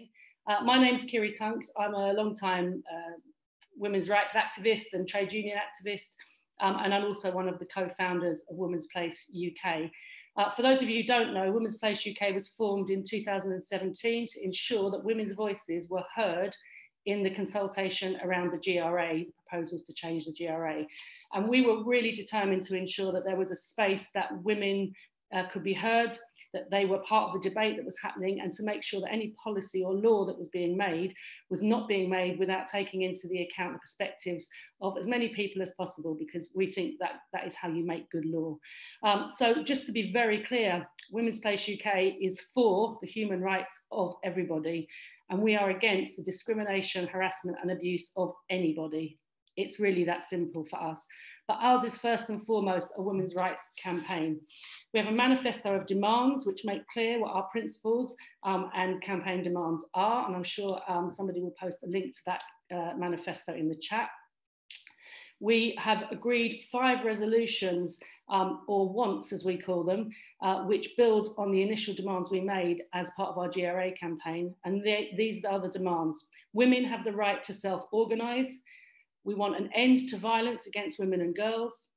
evening. Uh, my name's Kiri Tunks. I'm a long-time uh, women's rights activist and trade union activist, um, and I'm also one of the co-founders of Women's Place UK. Uh, for those of you who don't know, Women's Place UK was formed in 2017 to ensure that women's voices were heard in the consultation around the GRA, proposals to change the GRA. And we were really determined to ensure that there was a space that women uh, could be heard, that they were part of the debate that was happening, and to make sure that any policy or law that was being made was not being made without taking into the account the perspectives of as many people as possible, because we think that that is how you make good law. Um, so just to be very clear, Women's Place UK is for the human rights of everybody, and we are against the discrimination, harassment and abuse of anybody. It's really that simple for us. But ours is first and foremost a women's rights campaign. We have a manifesto of demands which make clear what our principles um, and campaign demands are. And I'm sure um, somebody will post a link to that uh, manifesto in the chat. We have agreed five resolutions um, or wants, as we call them, uh, which build on the initial demands we made as part of our GRA campaign. And they, these are the demands. Women have the right to self-organise. We want an end to violence against women and girls.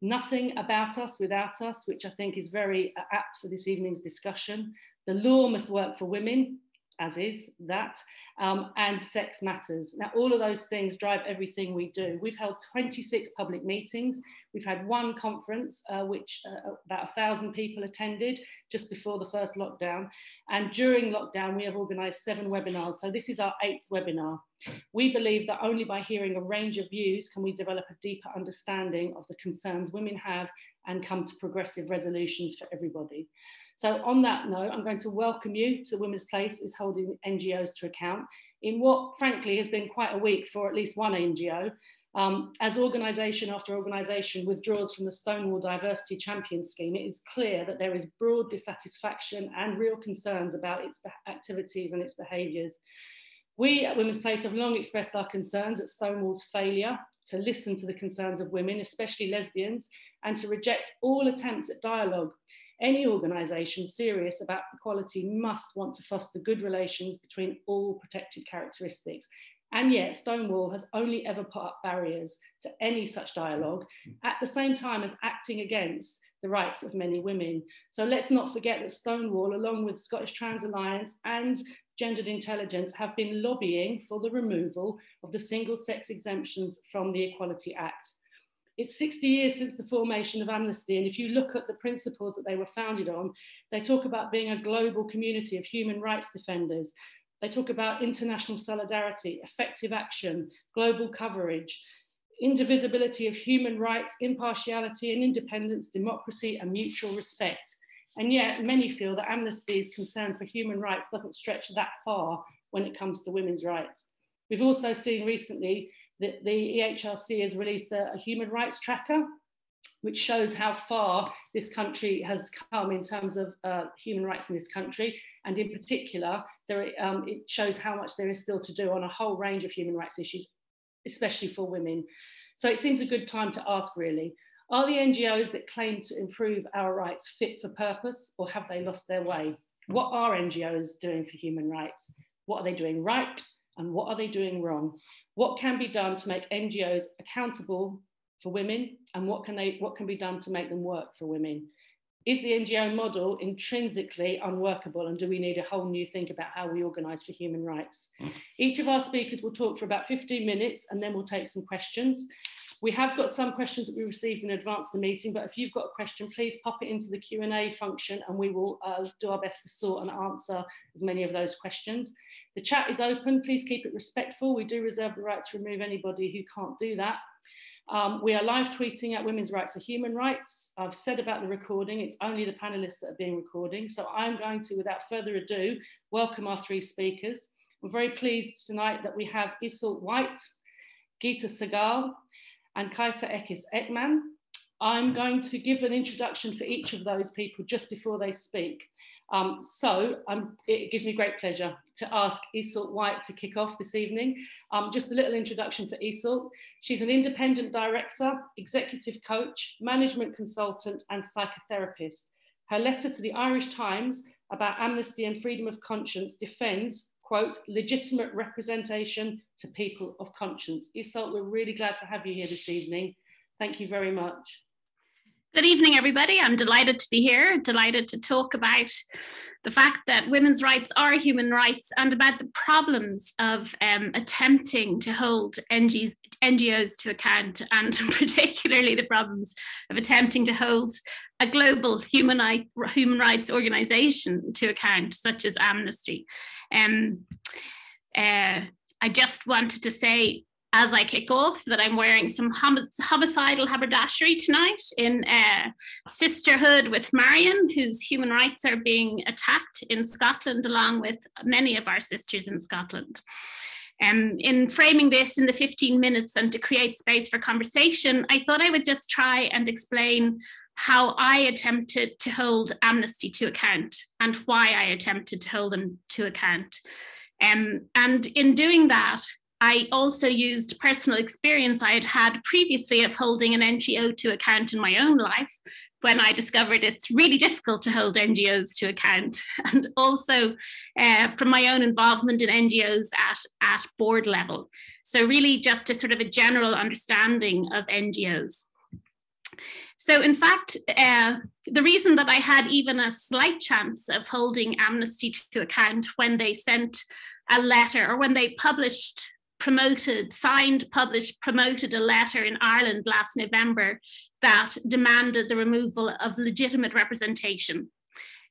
Nothing about us without us, which I think is very uh, apt for this evening's discussion. The law must work for women, as is that, um, and sex matters. Now, all of those things drive everything we do. We've held 26 public meetings. We've had one conference, uh, which uh, about a thousand people attended just before the first lockdown. And during lockdown, we have organised seven webinars. So this is our eighth webinar. We believe that only by hearing a range of views can we develop a deeper understanding of the concerns women have and come to progressive resolutions for everybody. So on that note, I'm going to welcome you to Women's Place is holding NGOs to account in what frankly has been quite a week for at least one NGO. Um, as organisation after organisation withdraws from the Stonewall Diversity Champion Scheme, it is clear that there is broad dissatisfaction and real concerns about its activities and its behaviours. We at Women's Place have long expressed our concerns at Stonewall's failure to listen to the concerns of women, especially lesbians, and to reject all attempts at dialogue any organisation serious about equality must want to foster good relations between all protected characteristics. And yet, Stonewall has only ever put up barriers to any such dialogue at the same time as acting against the rights of many women. So let's not forget that Stonewall, along with Scottish Trans Alliance and Gendered Intelligence, have been lobbying for the removal of the single sex exemptions from the Equality Act. It's 60 years since the formation of Amnesty, and if you look at the principles that they were founded on, they talk about being a global community of human rights defenders. They talk about international solidarity, effective action, global coverage, indivisibility of human rights, impartiality and independence, democracy and mutual respect. And yet many feel that Amnesty's concern for human rights doesn't stretch that far when it comes to women's rights. We've also seen recently the, the EHRC has released a, a human rights tracker which shows how far this country has come in terms of uh, human rights in this country. And in particular, there, um, it shows how much there is still to do on a whole range of human rights issues, especially for women. So it seems a good time to ask really, are the NGOs that claim to improve our rights fit for purpose or have they lost their way? What are NGOs doing for human rights? What are they doing right? And what are they doing wrong? What can be done to make NGOs accountable for women and what can, they, what can be done to make them work for women? Is the NGO model intrinsically unworkable and do we need a whole new think about how we organise for human rights? Each of our speakers will talk for about 15 minutes and then we'll take some questions. We have got some questions that we received in advance of the meeting, but if you've got a question, please pop it into the Q&A function and we will uh, do our best to sort and answer as many of those questions. The chat is open. Please keep it respectful. We do reserve the right to remove anybody who can't do that. Um, we are live tweeting at Women's Rights are Human Rights. I've said about the recording, it's only the panelists that are being recording. So I'm going to, without further ado, welcome our three speakers. I'm very pleased tonight that we have Iseult White, Gita Sahgal, and Kajsa Ekis Ekman. I'm going to give an introduction for each of those people just before they speak. Um, so um, it gives me great pleasure to ask Iseult White to kick off this evening. Um, just a little introduction for Iseult. She's an independent director, executive coach, management consultant and psychotherapist. Her letter to the Irish Times about amnesty and freedom of conscience defends quote, legitimate representation to people of conscience. Iseult, we're really glad to have you here this evening. Thank you very much. Good evening, everybody. I'm delighted to be here, delighted to talk about the fact that women's rights are human rights and about the problems of um, attempting to hold NGOs, NGOs to account, and particularly the problems of attempting to hold a global human, human rights organization to account, such as Amnesty. Um, uh, I just wanted to say as I kick off that I'm wearing some homicidal haberdashery tonight in uh, sisterhood with Marion, whose human rights are being attacked in Scotland, along with many of our sisters in Scotland. Um, in framing this in the 15 minutes and to create space for conversation, I thought I would just try and explain how I attempted to hold Amnesty to account and why I attempted to hold them to account. Um, and in doing that, I also used personal experience I had had previously of holding an NGO to account in my own life when I discovered it's really difficult to hold NGOs to account, and also uh, from my own involvement in NGOs at, at board level. So, really, just a sort of a general understanding of NGOs. So, in fact, uh, the reason that I had even a slight chance of holding Amnesty to account when they sent a letter or when they published promoted, signed, published, promoted a letter in Ireland last November that demanded the removal of legitimate representation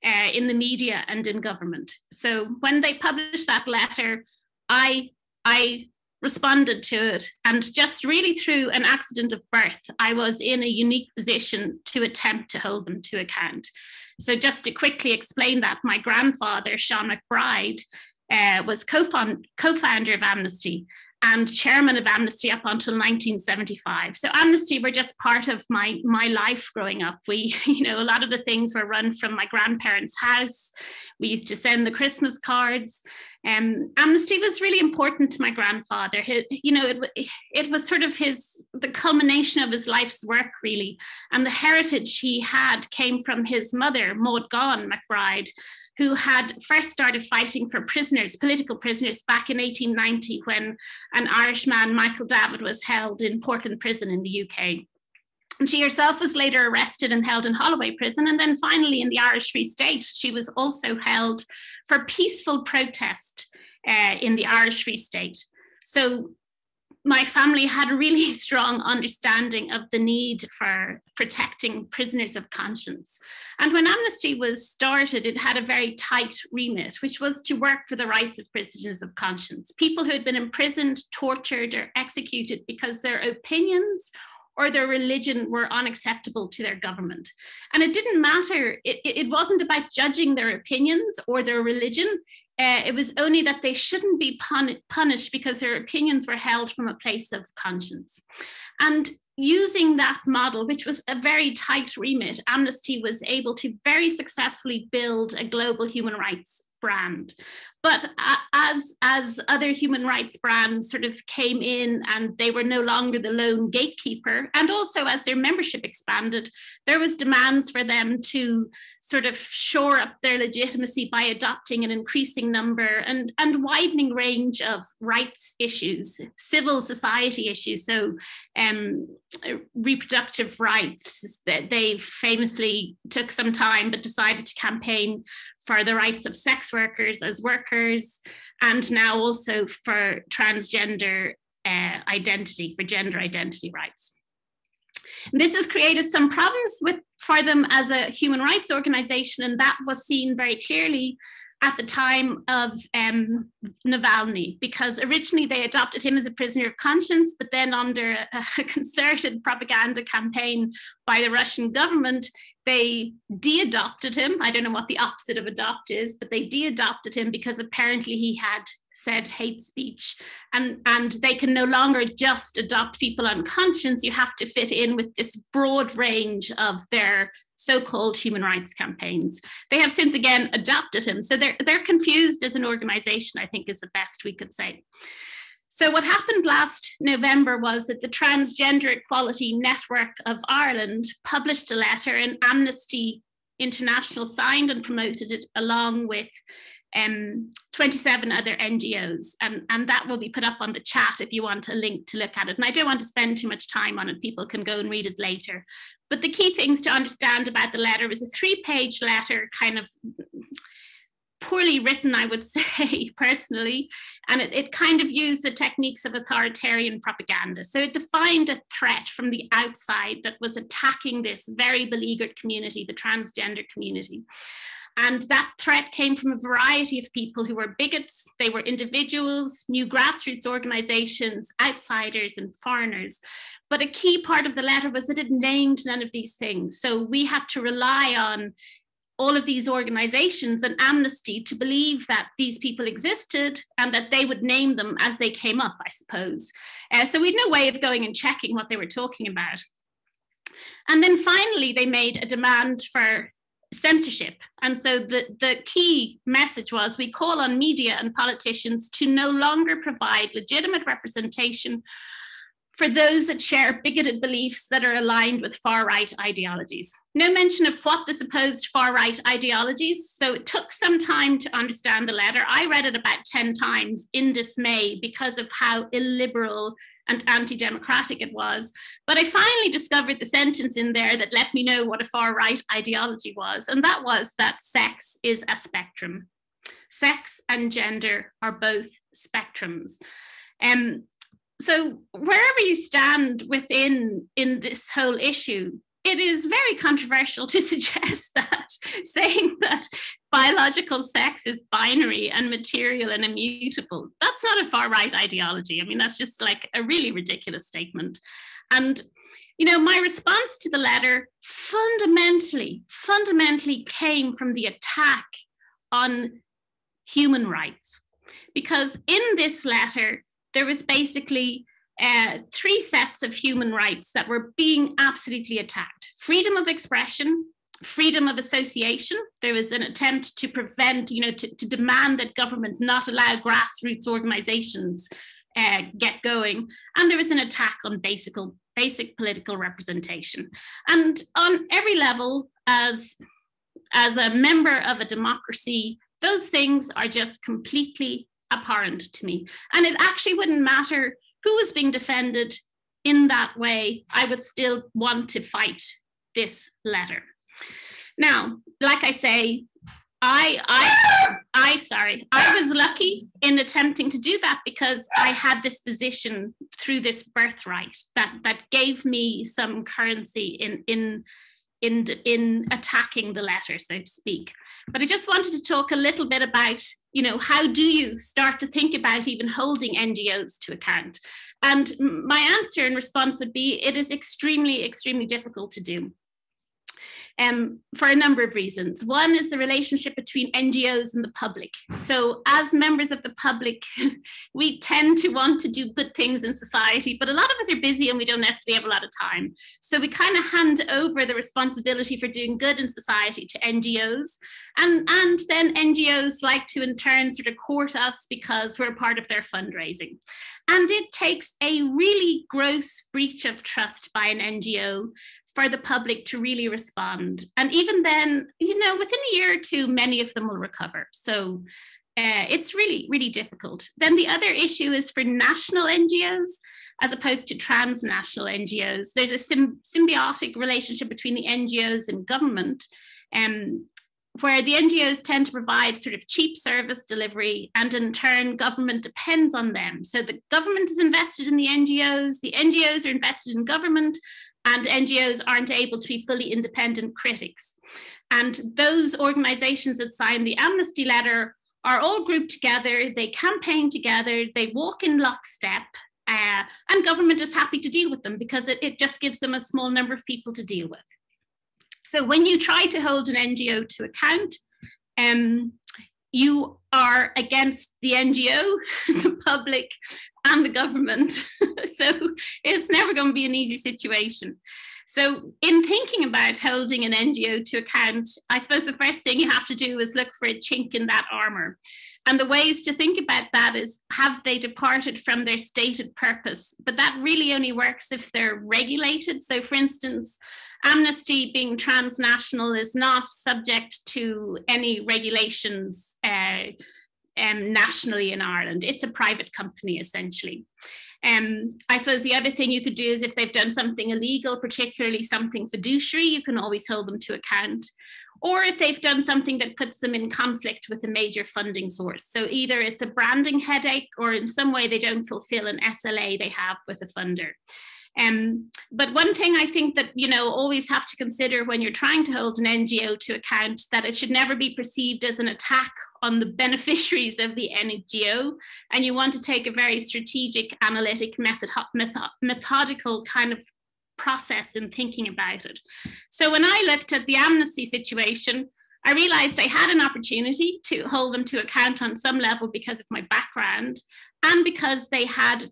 uh, in the media and in government. So when they published that letter, I, I responded to it. And just really through an accident of birth, I was in a unique position to attempt to hold them to account. So, just to quickly explain that, my grandfather, Sean MacBride, uh, was co-founder of Amnesty and chairman of Amnesty up until 1975. So Amnesty were just part of my my life growing up. We, you know, a lot of the things were run from my grandparents' house. We used to send the Christmas cards. Um, Amnesty was really important to my grandfather. He, you know, it, it was sort of his the culmination of his life's work, really, and the heritage he had came from his mother, Maud Gonne MacBride, who had first started fighting for prisoners, political prisoners, back in 1890 when an Irishman, Michael Davitt, was held in Portland Prison in the UK. And she herself was later arrested and held in Holloway Prison. And then finally, in the Irish Free State, she was also held for peaceful protest uh, in the Irish Free State. So my family had a really strong understanding of the need for protecting prisoners of conscience. And when Amnesty was started, it had a very tight remit, which was to work for the rights of prisoners of conscience, people who had been imprisoned, tortured, or executed because their opinions or their religion were unacceptable to their government. And it didn't matter, it, it wasn't about judging their opinions or their religion. Uh, it was only that they shouldn't be pun- punished because their opinions were held from a place of conscience. And using that model, which was a very tight remit, Amnesty was able to very successfully build a global human rights brand. But as, as other human rights brands sort of came in and they were no longer the lone gatekeeper, and also as their membership expanded, there was demands for them to sort of shore up their legitimacy by adopting an increasing number and, and widening range of rights issues, civil society issues. So um, reproductive rights, that they famously took some time but decided to campaign for the rights of sex workers as workers, and now also for transgender uh, identity, for gender identity rights. This has created some problems with, for them as a human rights organization, and that was seen very clearly at the time of um, Navalny, because originally they adopted him as a prisoner of conscience, but then under a concerted propaganda campaign by the Russian government, they de-adopted him. I don't know what the opposite of adopt is, but they de-adopted him because apparently he had said hate speech. And and they can no longer just adopt people on conscience you have to fit in with this broad range of their so-called human rights campaigns. They have since again adopted him. So they're they're confused as an organization i think is the best we could say so, what happened last November was that the Transgender Equality Network of Ireland published a letter, and Amnesty International signed and promoted it along with um, 27 other NGOs. And, and that will be put up on the chat if you want a link to look at it. And I don't want to spend too much time on it. People can go and read it later. But the key things to understand about the letter was a three page letter, kind of poorly written, I would say, personally. And it, it kind of used the techniques of authoritarian propaganda. So it defined a threat from the outside that was attacking this very beleaguered community, the transgender community. And that threat came from a variety of people who were bigots, they were individuals, new grassroots organizations, outsiders, and foreigners. But a key part of the letter was that it named none of these things. So we had to rely on all of these organizations and Amnesty to believe that these people existed and that they would name them as they came up, I suppose. Uh, so we had no way of going and checking what they were talking about. And then finally, they made a demand for censorship. And so the, the key message was we call on media and politicians to no longer provide legitimate representation for those that share bigoted beliefs that are aligned with far right ideologies. No mention of what the supposed far right ideologies. So it took some time to understand the letter. I read it about 10 times in dismay because of how illiberal and anti democratic it was. But I finally discovered the sentence in there that let me know what a far right ideology was. And that was that sex is a spectrum. Sex and gender are both spectrums. Um, so wherever you stand within in this whole issue it is very controversial to suggest that saying that biological sex is binary and material and immutable. That's not a far right ideology. I mean that's just like a really ridiculous statement. And you know my response to the letter fundamentally fundamentally came from the attack on human rights. Because in this letter there was basically uh, three sets of human rights that were being absolutely attacked freedom of expression, freedom of association. There was an attempt to prevent, you know, to, to demand that government not allow grassroots organizations uh, get going. And there was an attack on basic, basic political representation. And on every level, as, as a member of a democracy, those things are just completely abhorrent to me. And it actually wouldn't matter who was being defended in that way. I would still want to fight this letter. Now, like I say, I I I sorry, I was lucky in attempting to do that because I had this position through this birthright that that gave me some currency in in in in attacking the letter, so to speak. But I just wanted to talk a little bit about, you know, how do you start to think about even holding NGOs to account? And my answer and response would be it is extremely, extremely difficult to do um, for a number of reasons. One is the relationship between NGOs and the public. So, as members of the public, we tend to want to do good things in society, but a lot of us are busy and we don't necessarily have a lot of time. So, we kind of hand over the responsibility for doing good in society to NGOs. And, and then NGOs like to, in turn, sort of court us because we're a part of their fundraising. And it takes a really gross breach of trust by an NGO for the public to really respond. And even then, you know, within a year or two, many of them will recover. So uh, it's really, really difficult. Then the other issue is for national NGOs as opposed to transnational NGOs. There's a symbiotic relationship between the NGOs and government. Um, where the NGOs tend to provide sort of cheap service delivery, and in turn, government depends on them. So the government is invested in the NGOs, the NGOs are invested in government, and NGOs aren't able to be fully independent critics. And those organizations that signed the amnesty letter are all grouped together, they campaign together, they walk in lockstep, uh, and government is happy to deal with them because it, it just gives them a small number of people to deal with. So when you try to hold an NGO to account, um, you are against the NGO, the public, and the government. so it's never going to be an easy situation. So, in thinking about holding an NGO to account, I suppose the first thing you have to do is look for a chink in that armor. And the ways to think about that is have they departed from their stated purpose? But that really only works if they're regulated. So, for instance, Amnesty, being transnational, is not subject to any regulations uh, um, nationally in Ireland. It's a private company, essentially. Um, I suppose the other thing you could do is if they've done something illegal, particularly something fiduciary, you can always hold them to account. Or if they've done something that puts them in conflict with a major funding source. So either it's a branding headache or in some way they don't fulfill an SLA they have with a funder. Um, but one thing I think that you know always have to consider when you're trying to hold an NGO to account that it should never be perceived as an attack on the beneficiaries of the NGO, and you want to take a very strategic, analytic, method, method, methodical kind of process in thinking about it. So when I looked at the amnesty situation, I realized I had an opportunity to hold them to account on some level because of my background and because they had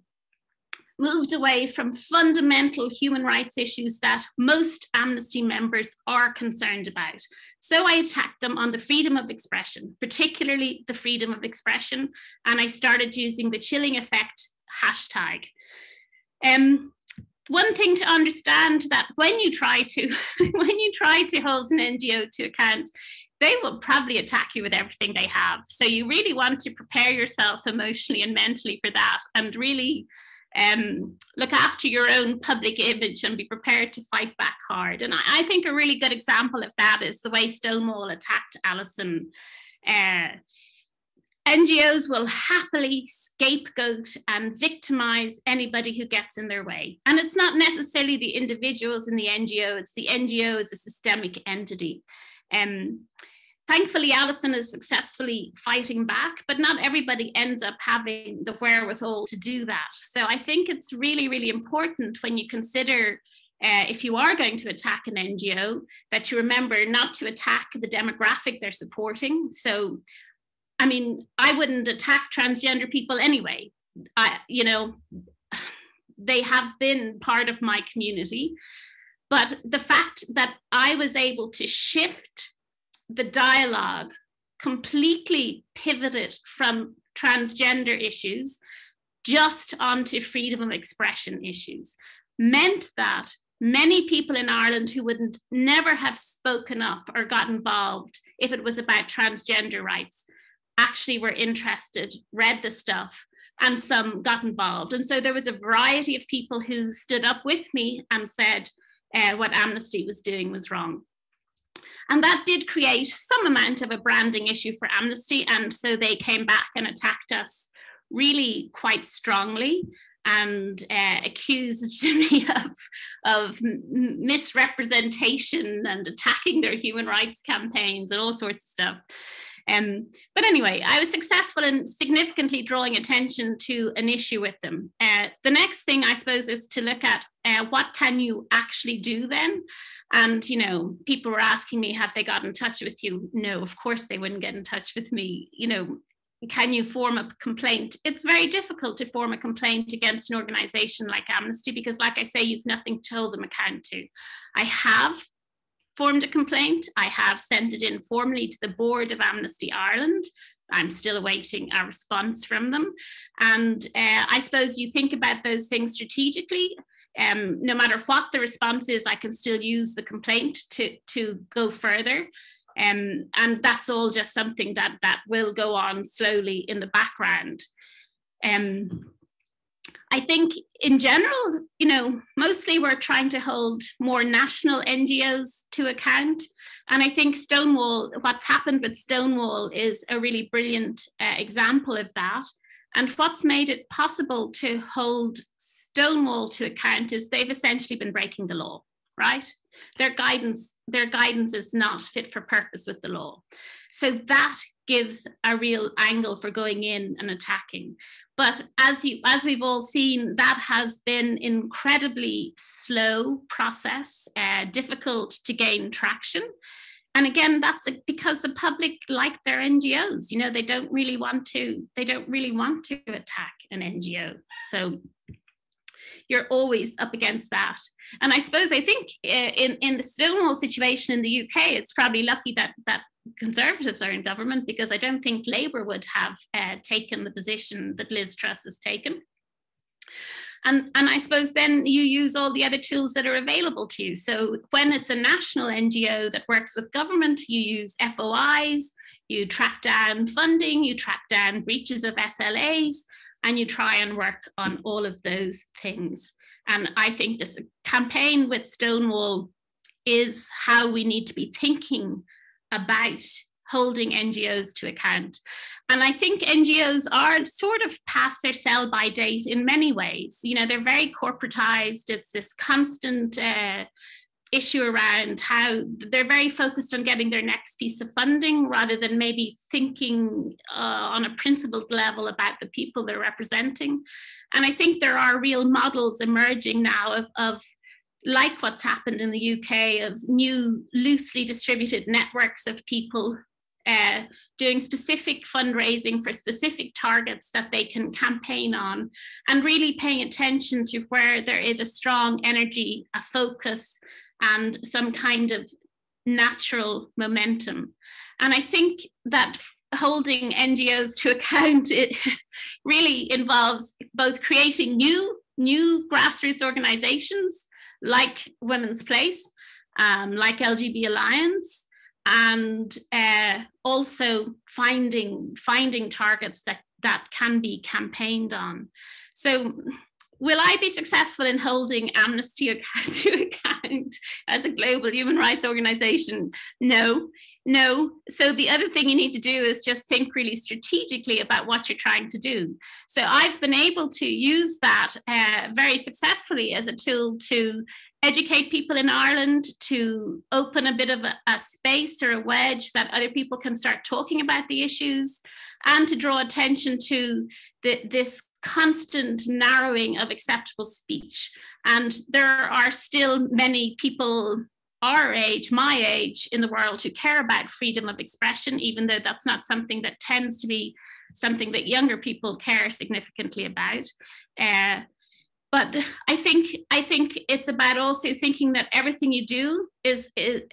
moved away from fundamental human rights issues that most Amnesty members are concerned about. So I attacked them on the freedom of expression, particularly the freedom of expression, and I started using the chilling effect hashtag. Um, one thing to understand that when you try to when you try to hold an NGO to account, they will probably attack you with everything they have. So you really want to prepare yourself emotionally and mentally for that, and really um, look after your own public image and be prepared to fight back hard. And I, I think a really good example of that is the way Stonewall attacked Allison. Uh, NGOs will happily scapegoat and victimize anybody who gets in their way. And it's not necessarily the individuals in the NGO, it's the NGO as a systemic entity. Um, thankfully, Allison is successfully fighting back, but not everybody ends up having the wherewithal to do that. So I think it's really, really important when you consider uh, if you are going to attack an NGO, that you remember not to attack the demographic they're supporting. So, I mean, I wouldn't attack transgender people anyway. I, you know, they have been part of my community. But the fact that I was able to shift the dialogue completely pivoted from transgender issues just onto freedom of expression issues meant that many people in Ireland who would never have spoken up or got involved if it was about transgender rights actually were interested, read the stuff, and some got involved. And so there was a variety of people who stood up with me and said uh, what Amnesty was doing was wrong. And that did create some amount of a branding issue for Amnesty. And so they came back and attacked us really quite strongly and uh, accused me of, of misrepresentation and attacking their human rights campaigns and all sorts of stuff. Um, but anyway, I was successful in significantly drawing attention to an issue with them. Uh, the next thing, I suppose, is to look at uh, what can you actually do then. And you know, people were asking me, have they got in touch with you? No, of course they wouldn't get in touch with me. You know, can you form a complaint? It's very difficult to form a complaint against an organization like Amnesty because, like I say, you've nothing to hold them account to. I have formed a complaint. I have sent it in formally to the board of Amnesty Ireland. I'm still awaiting a response from them. And uh, I suppose you think about those things strategically. Um, no matter what the response is, I can still use the complaint to, to go further. Um, and that's all just something that, that will go on slowly in the background. Um, I think in general, you know, mostly we're trying to hold more national NGOs to account. And I think Stonewall, what's happened with Stonewall is a really brilliant uh, example of that. And what's made it possible to hold Stonewall to account is they've essentially been breaking the law, right? Their guidance, their guidance is not fit for purpose with the law. So that gives a real angle for going in and attacking. But as you as we've all seen, that has been incredibly slow process, uh, difficult to gain traction. And again, that's because the public like their NGOs. You know, they don't really want to. They don't really want to attack an NGO. So you're always up against that. And I suppose I think uh, in in the Stonewall situation in the UK, it's probably lucky that that Conservatives are in government because I don't think Labour would have uh, taken the position that Liz Truss has taken. And, and I suppose then you use all the other tools that are available to you. So when it's a national NGO that works with government, you use FOIs, you track down funding, you track down breaches of SLAs, and you try and work on all of those things. And I think this campaign with Stonewall is how we need to be thinking about holding NGOs to account. And I think NGOs are sort of past their sell by date in many ways. You know, they're very corporatized, it's this constant uh, issue around how they're very focused on getting their next piece of funding rather than maybe thinking uh, on a principled level about the people they're representing. And I think there are real models emerging now of, of like what's happened in the UK of new loosely distributed networks of people uh, doing specific fundraising for specific targets that they can campaign on and really paying attention to where there is a strong energy, a focus, and some kind of natural momentum. And I think that holding NGOs to account it really involves both creating new new grassroots organizations like Women's Place, um, like LGB Alliance, and uh, also finding finding targets that that can be campaigned on. So will I be successful in holding Amnesty to account as a global human rights organization? No, no. So the other thing you need to do is just think really strategically about what you're trying to do. So I've been able to use that uh, very successfully as a tool to educate people in Ireland, to open a bit of a, a space or a wedge that other people can start talking about the issues and to draw attention to the, this constant narrowing of acceptable speech. And there are still many people our age, my age in the world who care about freedom of expression, even though that's not something that tends to be something that younger people care significantly about. Uh, but I think I think it's about also thinking that everything you do is, is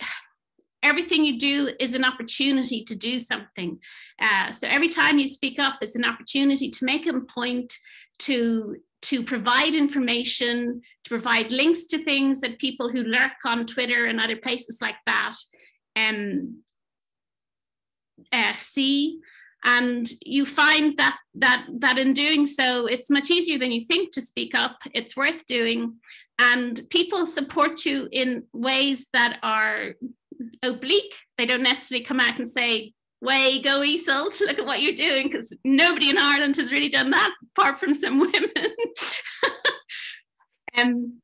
everything you do is an opportunity to do something. Uh, so every time you speak up, it's an opportunity to make a point, to to provide information, to provide links to things that people who lurk on Twitter and other places like that um, uh, see. And you find that that that in doing so, it's much easier than you think to speak up. It's worth doing, and people support you in ways that are oblique. They don't necessarily come out and say, way go Iseult, look at what you're doing, because nobody in Ireland has really done that apart from some women. um,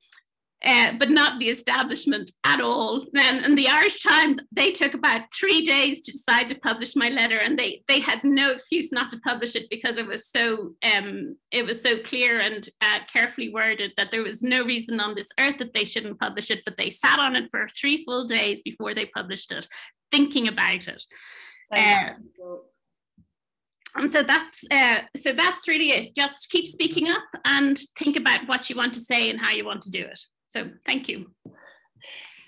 uh, but not the establishment at all. And, and the Irish Times, they took about three days to decide to publish my letter, and they they had no excuse not to publish it because it was so um, it was so clear and uh, carefully worded that there was no reason on this earth that they shouldn't publish it. But they sat on it for three full days before they published it, thinking about it. Uh, and so that's uh, so that's really it. Just keep speaking up and think about what you want to say and how you want to do it. So thank you.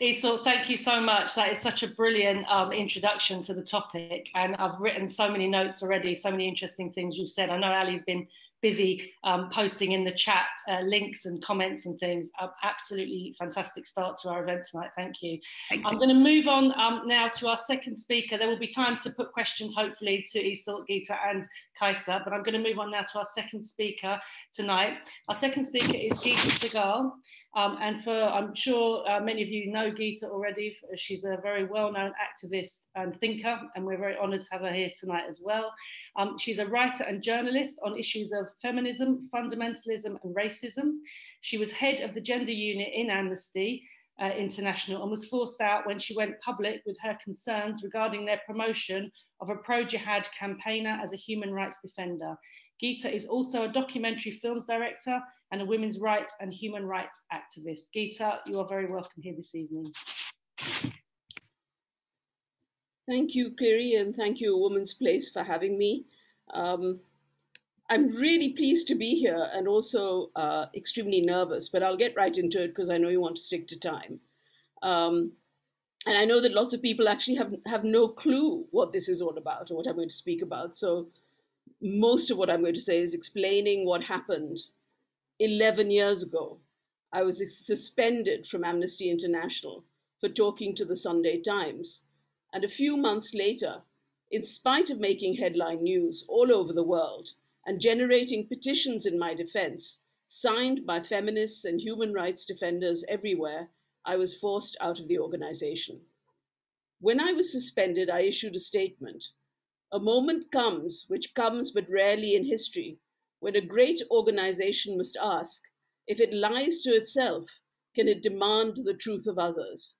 Iseult, thank you so much. That is such a brilliant um, introduction to the topic. And I've written so many notes already, so many interesting things you've said. I know Ali's been busy um, posting in the chat uh, links and comments and things. Absolutely fantastic start to our event tonight. Thank you. Thank I'm going to move on um, now to our second speaker. There will be time to put questions, hopefully, to Iseult, Gita, and Kajsa, but I'm going to move on now to our second speaker tonight. Our second speaker is Gita Sahgal. Um, and for, I'm sure uh, many of you know Gita already. She's a very well-known activist and thinker, and we're very honoured to have her here tonight as well. Um, she's a writer and journalist on issues of feminism, fundamentalism, and racism. She was head of the gender unit in Amnesty uh, International and was forced out when she went public with her concerns regarding their promotion of a pro-jihad campaigner as a human rights defender. Gita is also a documentary films director and a women's rights and human rights activist. Gita, you are very welcome here this evening. Thank you, Kiri, and thank you, Women's Place, for having me. Um, I'm really pleased to be here and also uh, extremely nervous, but I'll get right into it because I know you want to stick to time. Um, and I know that lots of people actually have, have no clue what this is all about or what I'm going to speak about. So most of what I'm going to say is explaining what happened 11 years ago, I was suspended from Amnesty International for talking to the Sunday Times. And a few months later, in spite of making headline news all over the world and generating petitions in my defense, signed by feminists and human rights defenders everywhere, I was forced out of the organization. When I was suspended, I issued a statement. A moment comes, which comes but rarely in history, when a great organization must ask if it lies to itself, can it demand the truth of others?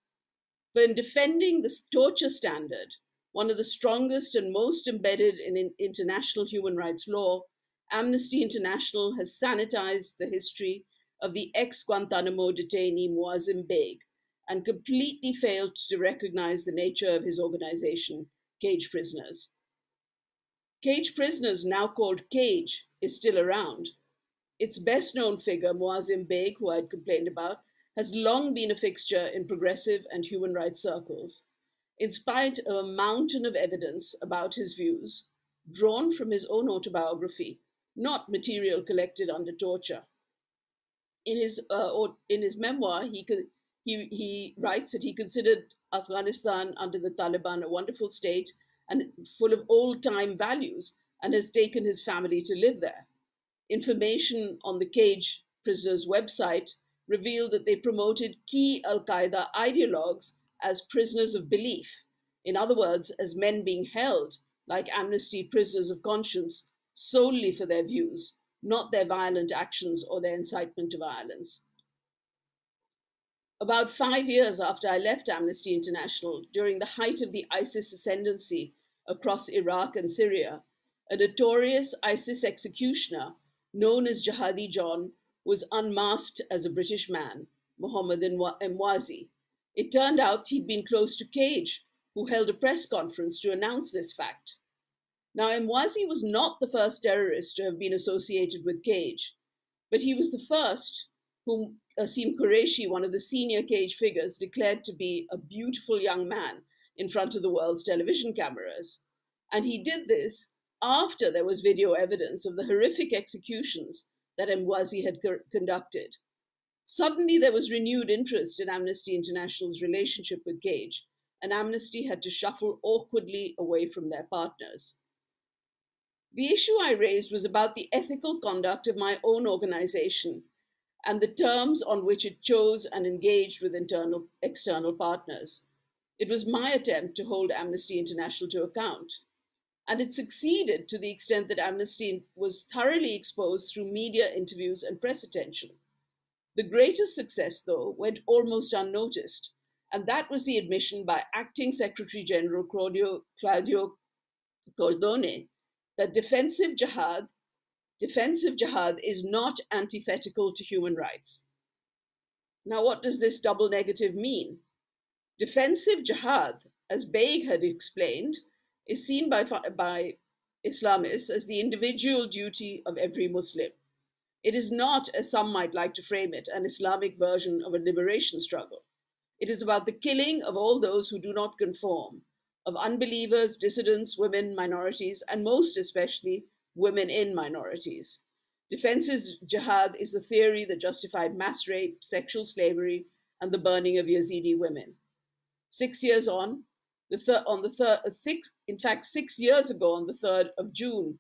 But in defending the torture standard, one of the strongest and most embedded in international human rights law, Amnesty International has sanitized the history of the ex Guantanamo detainee Moazzam Begg and completely failed to recognize the nature of his organization, Cage Prisoners. Cage Prisoners, now called Cage, is still around. Its best known figure, Moazzam Begg, who I'd complained about, has long been a fixture in progressive and human rights circles, in spite of a mountain of evidence about his views, drawn from his own autobiography, not material collected under torture. In his, uh, or in his memoir, he, he, he writes that he considered Afghanistan under the Taliban a wonderful state and full of old time values and has taken his family to live there. Information on the Cage prisoners' website revealed that they promoted key Al Qaeda ideologues as prisoners of belief. In other words, as men being held like amnesty prisoners of conscience solely for their views, not their violent actions or their incitement to violence. About five years after I left Amnesty International, during the height of the ISIS ascendancy across Iraq and Syria, a notorious ISIS executioner known as Jihadi John was unmasked as a British man, Mohammed Emwazi. It turned out he'd been close to Cage, who held a press conference to announce this fact. Now, Emwazi was not the first terrorist to have been associated with Cage, but he was the first whom Asim Qureshi, one of the senior Cage figures, declared to be a beautiful young man in front of the world's television cameras. And he did this after there was video evidence of the horrific executions that Emwazi had co- conducted. Suddenly, there was renewed interest in Amnesty International's relationship with Cage, and Amnesty had to shuffle awkwardly away from their partners. The issue I raised was about the ethical conduct of my own organization and the terms on which it chose and engaged with internal, external partners. It was my attempt to hold Amnesty International to account. And it succeeded to the extent that Amnesty was thoroughly exposed through media interviews and press attention. The greatest success, though, went almost unnoticed, and that was the admission by Acting Secretary General Claudio, Claudio Cordone that defensive jihad, defensive jihad is not antithetical to human rights. Now, what does this double negative mean? Defensive jihad, as Begg had explained, is seen by, by Islamists as the individual duty of every Muslim. It is not, as some might like to frame it, an Islamic version of a liberation struggle. It is about the killing of all those who do not conform, of unbelievers, dissidents, women, minorities, and most especially women in minorities. Defensive jihad is the theory that justified mass rape, sexual slavery, and the burning of Yazidi women. Six years on, the thir- on the third, uh, in fact, six years ago, on the 3rd of June,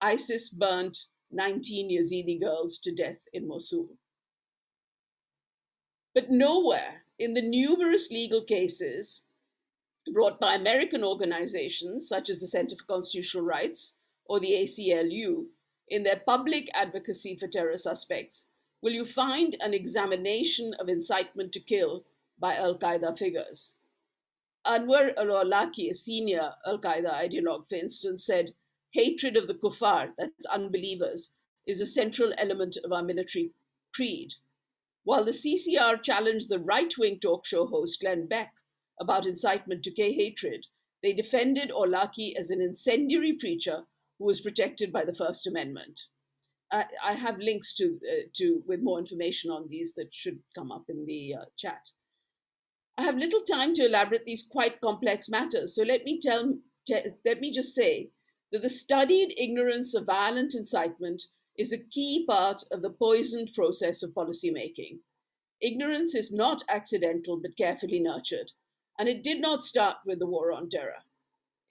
ISIS burnt 19 Yazidi girls to death in Mosul. But nowhere in the numerous legal cases brought by American organizations such as the Center for Constitutional Rights or the ACLU in their public advocacy for terror suspects will you find an examination of incitement to kill by Al Qaeda figures. Anwar al Awlaki, a senior Al Qaeda ideologue, for instance, said, Hatred of the kuffar, that's unbelievers, is a central element of our military creed. While the CCR challenged the right wing talk show host Glenn Beck about incitement to gay hatred, they defended Awlaki as an incendiary preacher who was protected by the First Amendment. I, I have links to, uh, to with more information on these that should come up in the uh, chat. I have little time to elaborate these quite complex matters, so let me tell let me just say that the studied ignorance of violent incitement is a key part of the poisoned process of policymaking. Ignorance is not accidental but carefully nurtured, and it did not start with the war on terror.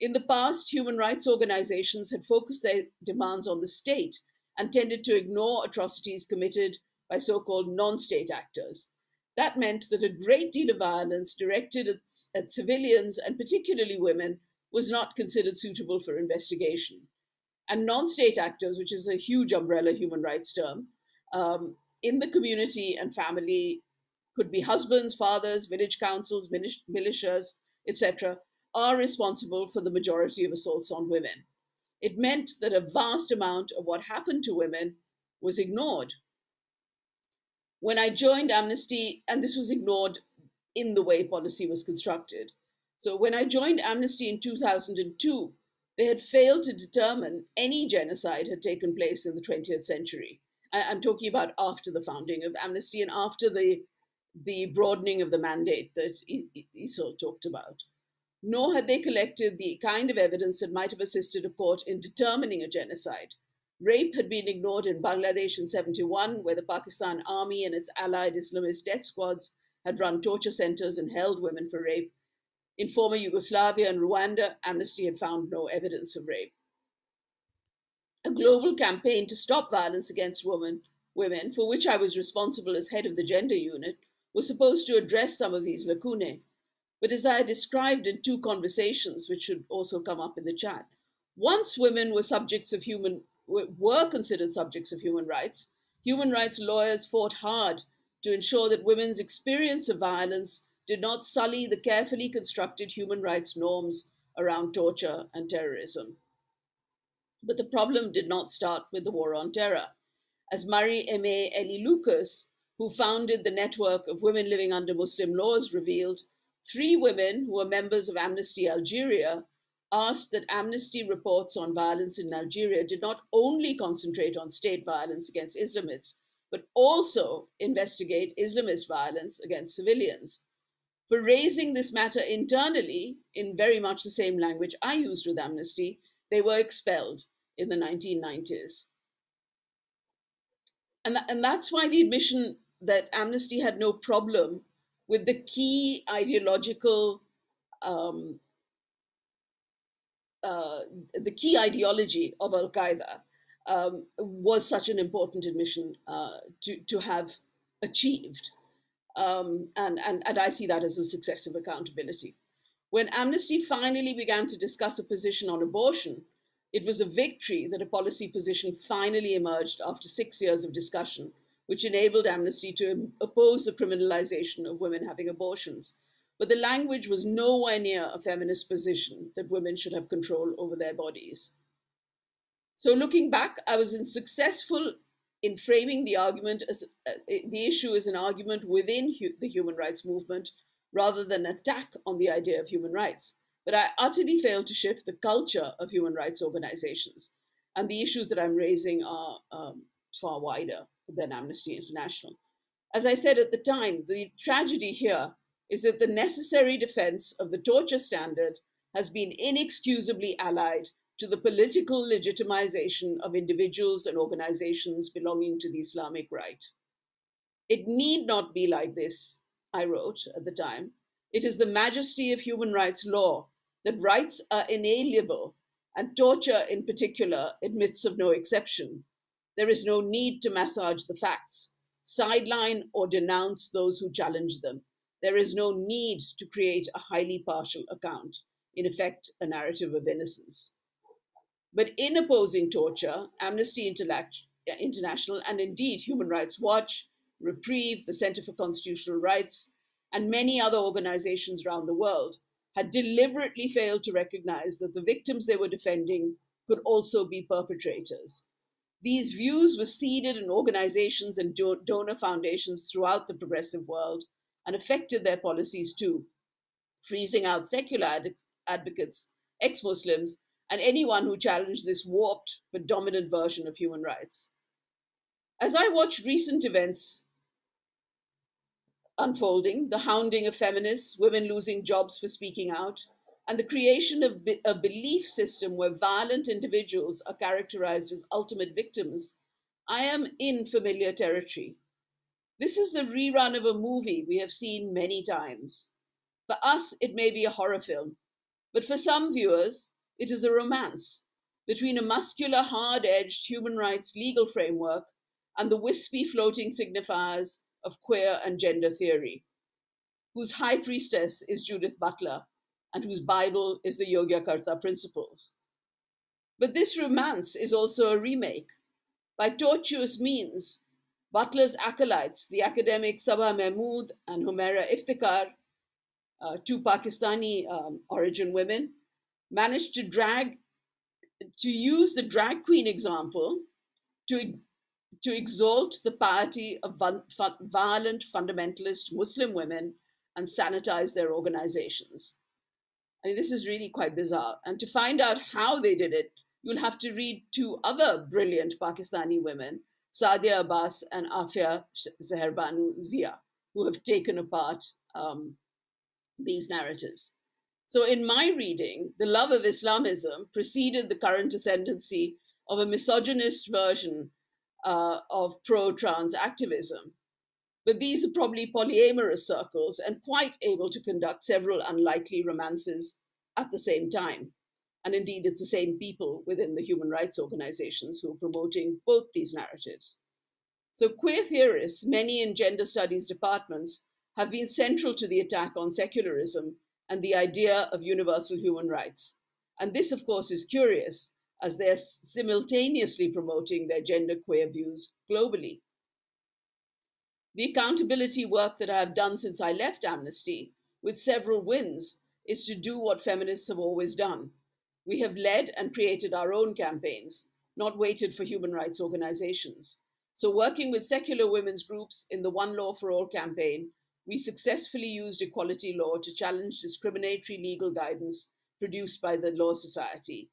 In the past, human rights organizations had focused their demands on the state and tended to ignore atrocities committed by so called non state actors. That meant that a great deal of violence directed at, at, civilians, and particularly women, was not considered suitable for investigation. And non state actors, which is a huge umbrella human rights term, um, in the community and family could be husbands, fathers, village councils, militias, etc., are responsible for the majority of assaults on women. It meant that a vast amount of what happened to women was ignored. When I joined Amnesty, and this was ignored in the way policy was constructed. So when I joined Amnesty in 2002, they had failed to determine any genocide had taken place in the 20th century. I'm talking about after the founding of Amnesty and after the, the broadening of the mandate that Iseult talked about nor had they collected the kind of evidence that might have assisted a court in determining a genocide. Rape had been ignored in Bangladesh in 71, where the Pakistan army and its allied Islamist death squads had run torture centers and held women for rape. In former Yugoslavia and Rwanda, Amnesty had found no evidence of rape. A global campaign to stop violence against women, women, for which I was responsible as head of the gender unit, was supposed to address some of these lacunae. But as I described in two conversations, which should also come up in the chat, once women were subjects of human were considered subjects of human rights, human rights lawyers fought hard to ensure that women's experience of violence did not sully the carefully constructed human rights norms around torture and terrorism. But the problem did not start with the war on terror. As Marieme Hélie-Lucas, who founded the network of women living under Muslim laws, revealed, Three women who were members of Amnesty Algeria asked that Amnesty reports on violence in Algeria did not only concentrate on state violence against Islamists, but also investigate Islamist violence against civilians. For raising this matter internally, in very much the same language I used with Amnesty, they were expelled in the 1990s. And, and that's why the admission that Amnesty had no problem with the key ideological um, uh, the key ideology of Al Qaeda um, was such an important admission uh, to, to have achieved. Um, and, and, and I see that as a success of accountability. When Amnesty finally began to discuss a position on abortion, it was a victory that a policy position finally emerged after six years of discussion which enabled Amnesty to oppose the criminalization of women having abortions. But the language was nowhere near a feminist position that women should have control over their bodies. So, looking back, I was successful in framing the argument as uh, the issue as an argument within hu the human rights movement rather than an attack on the idea of human rights. But I utterly failed to shift the culture of human rights organizations. And the issues that I'm raising are um, far wider than Amnesty International. As I said at the time, the tragedy here is that the necessary defense of the torture standard has been inexcusably allied to the political legitimization of individuals and organizations belonging to the Islamic right. It need not be like this, I wrote at the time. It is the majesty of human rights law that rights are inalienable, and torture in particular admits of no exception. There is no need to massage the facts, sideline or denounce those who challenge them. There is no need to create a highly partial account, in effect, a narrative of innocence. But in opposing torture, Amnesty uh, International and indeed Human Rights Watch, Reprieve, the Center for Constitutional Rights, and many other organizations around the world had deliberately failed to recognize that the victims they were defending could also be perpetrators these views were seeded in organizations and donor foundations throughout the progressive world and affected their policies too, freezing out secular ad advocates, ex Muslims, and anyone who challenged this warped but dominant version of human rights. As I watched recent events unfolding, the hounding of feminists, women losing jobs for speaking out, and the creation of a belief system where violent individuals are characterized as ultimate victims, I am in familiar territory. This is the rerun of a movie we have seen many times. For us, it may be a horror film, but for some viewers, it is a romance between a muscular, hard edged human rights legal framework and the wispy floating signifiers of queer and gender theory, whose high priestess is Judith Butler and whose Bible is the Yogyakarta Principles. But this romance is also a remake. By tortuous means, Butler's acolytes, the academic Saba Mahmood and Humeira Iqtidar, uh, two Pakistani um, origin women, managed to drag, to use the drag queen example to, to exalt the piety of violent fundamentalist Muslim women and sanitize their organizations. I mean, this is really quite bizarre. And to find out how they did it, you'll have to read two other brilliant Pakistani women, Sadia Abbas and Afiya Shehrbano Zia, who have taken apart um, these narratives. So, in my reading, the love of Islamism preceded the current ascendancy of a misogynist version uh, of pro trans activism. But these are probably polyamorous circles and quite able to conduct several unlikely romances at the same time. And indeed, it's the same people within the human rights organizations who are promoting both these narratives. So, queer theorists, many in gender studies departments, have been central to the attack on secularism and the idea of universal human rights. And this, of course, is curious as they're simultaneously promoting their genderqueer views globally. The accountability work that I have done since I left Amnesty, with several wins, is to do what feminists have always done. We have led and created our own campaigns, not waited for human rights organizations. So, working with secular women's groups in the One Law for All campaign, we successfully used equality law to challenge discriminatory legal guidance produced by the Law Society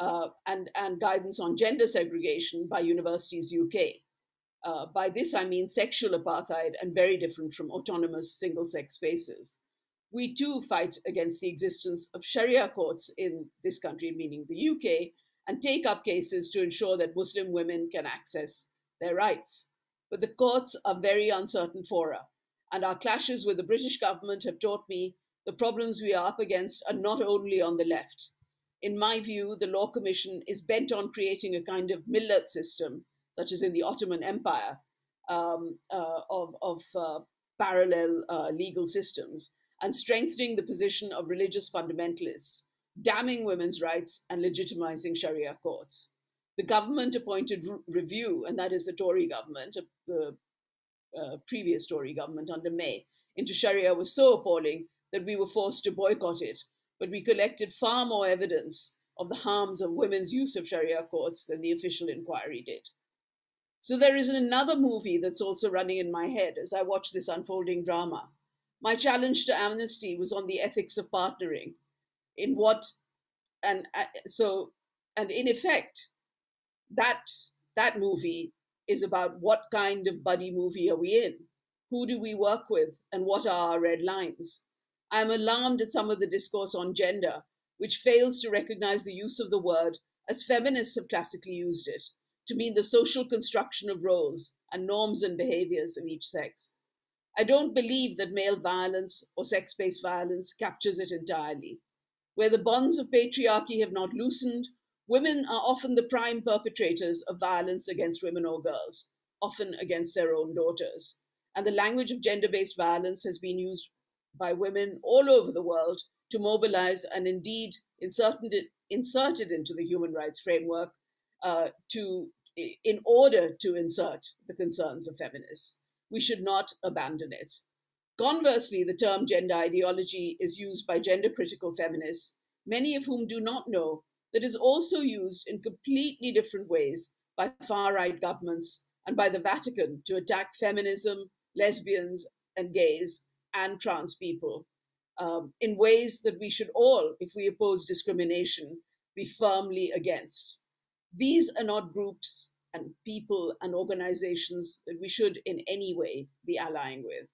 uh, and, and guidance on gender segregation by Universities UK. Uh, by this, I mean sexual apartheid and very different from autonomous single sex spaces. We too fight against the existence of Sharia courts in this country, meaning the UK, and take up cases to ensure that Muslim women can access their rights. But the courts are very uncertain fora and our clashes with the British government have taught me the problems we are up against are not only on the left. In my view, the Law Commission is bent on creating a kind of millet system, such as in the Ottoman Empire, um, uh, of, of uh, parallel uh, legal systems, and strengthening the position of religious fundamentalists, damning women's rights, and legitimizing Sharia courts. The government appointed re- review, and that is the Tory government, the uh, previous Tory government under May into Sharia was so appalling that we were forced to boycott it. But we collected far more evidence of the harms of women's use of Sharia courts than the official inquiry did. So there is another movie that's also running in my head as I watch this unfolding drama. My challenge to Amnesty was on the ethics of partnering. In what, and uh, so, and in effect, that that movie is about what kind of buddy movie are we in? Who do we work with? And what are our red lines? I am alarmed at some of the discourse on gender, which fails to recognize the use of the word as feminists have classically used it, to mean the social construction of roles and norms and behaviors of each sex. I don't believe that male violence or sex based violence captures it entirely. Where the bonds of patriarchy have not loosened Women are often the prime perpetrators of violence against women or girls, often against their own daughters. And the language of gender based violence has been used by women all over the world to mobilize and indeed inserted, inserted into the human rights framework uh, to, in order to insert the concerns of feminists. We should not abandon it. Conversely, the term gender ideology is used by gender critical feminists, many of whom do not know that is also used in completely different ways by far right governments and by the Vatican to attack feminism, lesbians, and gays and trans people um, in ways that we should all, if we oppose discrimination, be firmly against. These are not groups and people and organizations that we should in any way be allying with.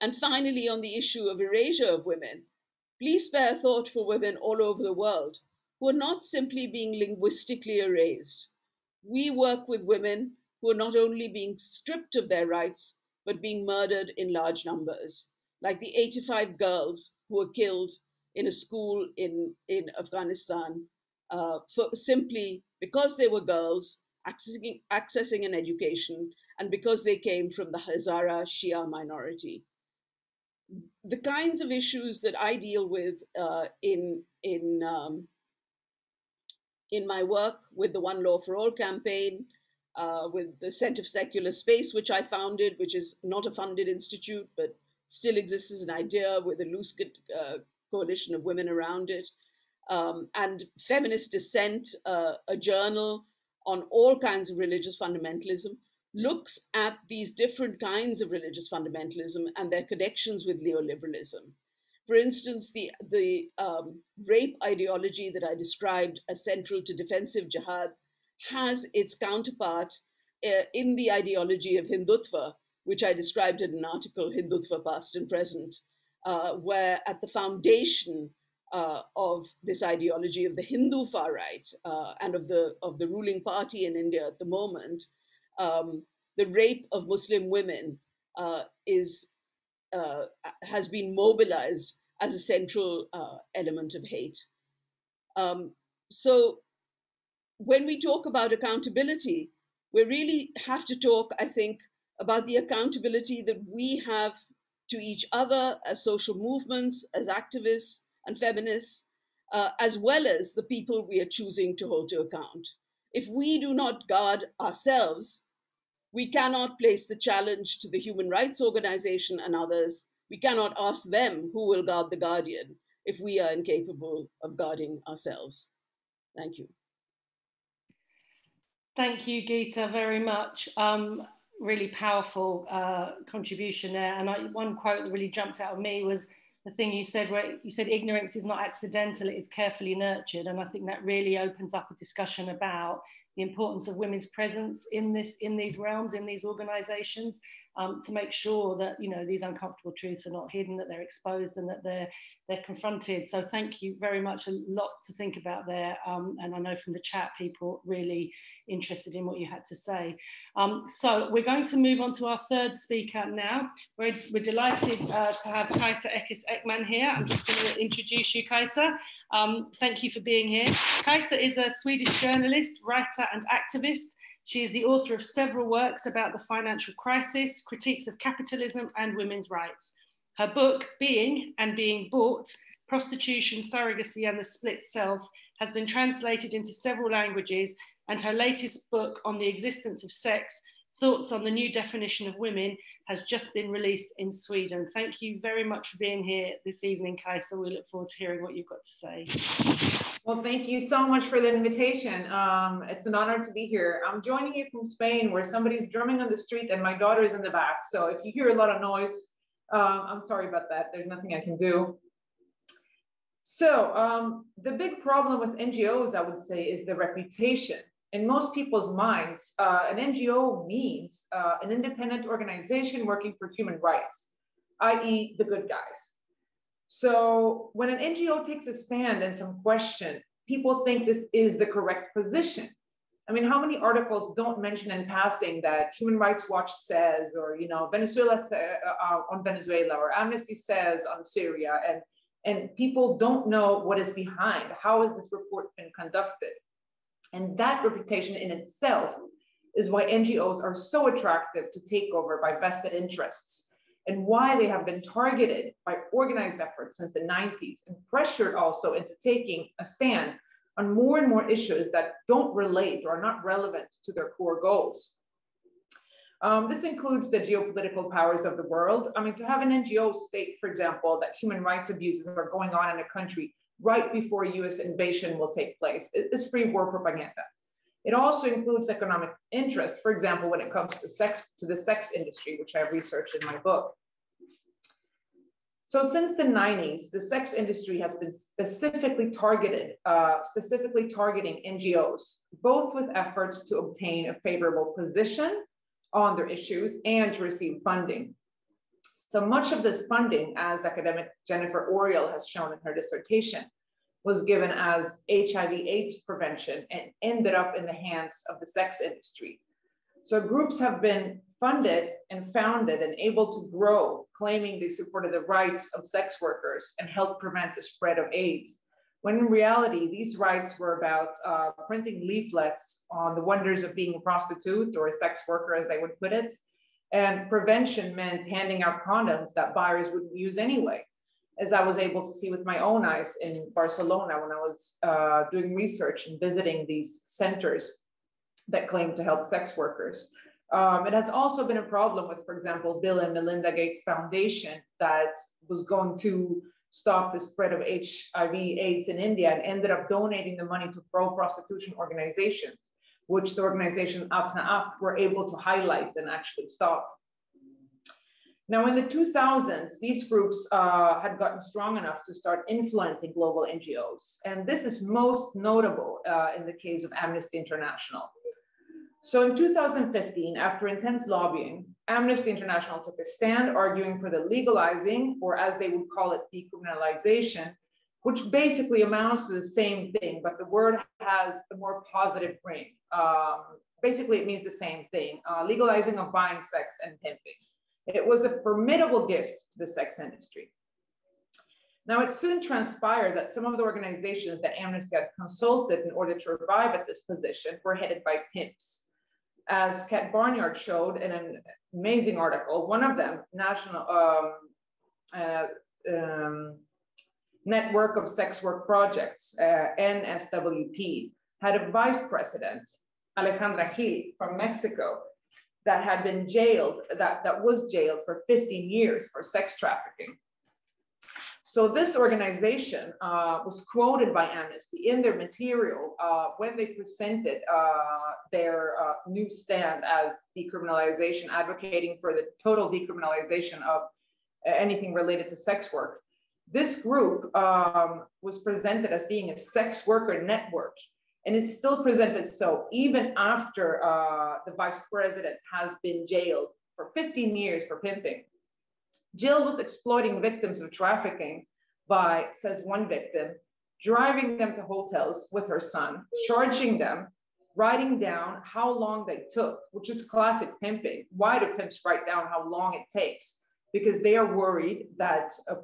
And finally, on the issue of erasure of women, please spare thought for women all over the world who are not simply being linguistically erased. we work with women who are not only being stripped of their rights, but being murdered in large numbers, like the 85 girls who were killed in a school in, in Afghanistan uh, for simply because they were girls accessing, accessing an education and because they came from the Hazara Shia minority. The kinds of issues that I deal with uh, in, in, um, in my work with the One Law for All campaign, uh, with the Center for Secular Space, which I founded, which is not a funded institute, but still exists as an idea with a loose uh, coalition of women around it. Um, and Feminist Dissent, uh, a journal on all kinds of religious fundamentalism, looks at these different kinds of religious fundamentalism and their connections with neoliberalism. For instance, the, the um, rape ideology that I described as central to defensive jihad has its counterpart uh, in the ideology of Hindutva, which I described in an article, Hindutva Past and Present, uh, where at the foundation uh, of this ideology of the Hindu far right uh, and of the of the ruling party in India at the moment, um, the rape of Muslim women uh, is uh, has been mobilized as a central uh, element of hate. Um, so when we talk about accountability, we really have to talk, I think, about the accountability that we have to each other as social movements, as activists and feminists, uh, as well as the people we are choosing to hold to account. If we do not guard ourselves, we cannot place the challenge to the human rights organization and others. We cannot ask them who will guard the guardian if we are incapable of guarding ourselves. Thank you. Thank you, Gita, very much. Um, really powerful uh, contribution there. And I, one quote that really jumped out of me was the thing you said, where you said ignorance is not accidental, it is carefully nurtured. And I think that really opens up a discussion about the importance of women's presence in this in these realms in these organizations um, to make sure that you know these uncomfortable truths are not hidden that they're exposed and that they're they're confronted. So thank you very much. A lot to think about there um, and I know from the chat people really interested in what you had to say. Um, so we're going to move on to our third speaker now. We're, we're delighted uh, to have Kajsa Ekis Ekman here. I'm just going to introduce you Kajsa um, thank you for being here. Kajsa is a Swedish journalist writer and activist she is the author of several works about the financial crisis, critiques of capitalism, and women's rights. Her book, Being and Being Bought Prostitution, Surrogacy, and the Split Self, has been translated into several languages, and her latest book on the existence of sex Thoughts on the New Definition of Women has just been released in Sweden. Thank you very much for being here this evening, Kajsa. We look forward to hearing what you've got to say. Well, thank you so much for the invitation. Um, it's an honor to be here. I'm joining you from Spain, where somebody's drumming on the street and my daughter is in the back. So if you hear a lot of noise, um, I'm sorry about that. There's nothing I can do. So um, the big problem with NGOs, I would say, is the reputation in most people's minds, uh, an NGO means uh, an independent organization working for human rights, i.e., the good guys. So when an NGO takes a stand and some question, people think this is the correct position. I mean, how many articles don't mention in passing that Human Rights Watch says, or you know, Venezuela say, uh, uh, on Venezuela, or Amnesty says on Syria, and and people don't know what is behind. How has this report been conducted? And that reputation in itself is why NGOs are so attractive to take over by vested interests and why they have been targeted by organized efforts since the 90s and pressured also into taking a stand on more and more issues that don't relate or are not relevant to their core goals. Um, this includes the geopolitical powers of the world. I mean, to have an NGO state, for example, that human rights abuses are going on in a country right before US invasion will take place. is free war propaganda. It also includes economic interest, for example, when it comes to sex, to the sex industry, which I researched in my book. So since the 90s, the sex industry has been specifically targeted, uh, specifically targeting NGOs, both with efforts to obtain a favorable position on their issues and to receive funding. So much of this funding, as academic Jennifer Oriel has shown in her dissertation, was given as HIV AIDS prevention and ended up in the hands of the sex industry. So groups have been funded and founded and able to grow, claiming they supported the rights of sex workers and helped prevent the spread of AIDS. When in reality, these rights were about uh, printing leaflets on the wonders of being a prostitute or a sex worker, as they would put it. And prevention meant handing out condoms that buyers wouldn't use anyway as I was able to see with my own eyes in Barcelona when I was uh, doing research and visiting these centers that claim to help sex workers. Um, it has also been a problem with, for example, Bill and Melinda Gates Foundation that was going to stop the spread of HIV AIDS in India and ended up donating the money to pro-prostitution organizations, which the organization Apne Aap were able to highlight and actually stop. Now, in the 2000s, these groups uh, had gotten strong enough to start influencing global NGOs. And this is most notable uh, in the case of Amnesty International. So in 2015, after intense lobbying, Amnesty International took a stand arguing for the legalizing, or as they would call it, decriminalization, which basically amounts to the same thing, but the word has a more positive ring. Um, basically, it means the same thing uh, legalizing of buying sex and pimping. It was a formidable gift to the sex industry. Now, it soon transpired that some of the organizations that Amnesty had consulted in order to arrive at this position were headed by pimps. As Kat Banyard showed in an amazing article, one of them, National um, uh, um, Network of Sex Work Projects, uh, NSWP, had a vice president, Alejandra Gil from Mexico, that had been jailed, that, that was jailed for 15 years for sex trafficking. So this organization uh, was quoted by Amnesty in their material uh, when they presented uh, their uh, new stand as decriminalization, advocating for the total decriminalization of anything related to sex work. This group um, was presented as being a sex worker network and is still presented so even after uh, the vice president has been jailed for 15 years for pimping. Gil was exploiting victims of trafficking by, says one victim, driving them to hotels with her son, charging them, writing down how long they took, which is classic pimping. Why do pimps write down how long it takes? Because they are worried that a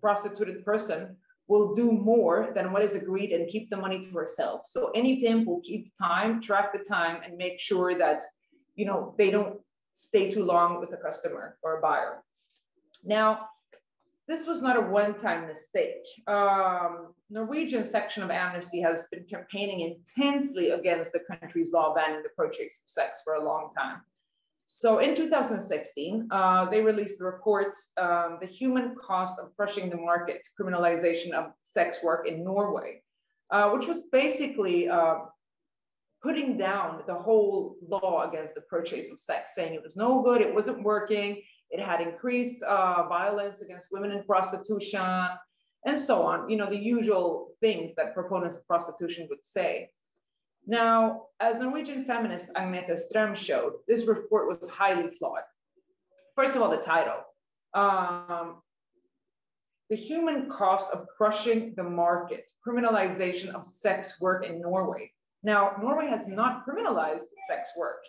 prostituted person will do more than what is agreed and keep the money to herself. So any pimp will keep time, track the time, and make sure that you know they don't stay too long with a customer or a buyer. Now, this was not a one-time mistake. Um, Norwegian section of Amnesty has been campaigning intensely against the country's law banning the purchase of sex for a long time. So in 2016, uh, they released the report, um, The Human Cost of Crushing the Market, Criminalization of Sex Work in Norway, uh, which was basically uh, putting down the whole law against the purchase of sex, saying it was no good, it wasn't working, it had increased uh, violence against women in prostitution, and so on. You know, the usual things that proponents of prostitution would say. Now, as Norwegian feminist Agnete Strøm showed, this report was highly flawed. First of all, the title. Um, the human cost of crushing the market, criminalization of sex work in Norway. Now, Norway has not criminalized sex work.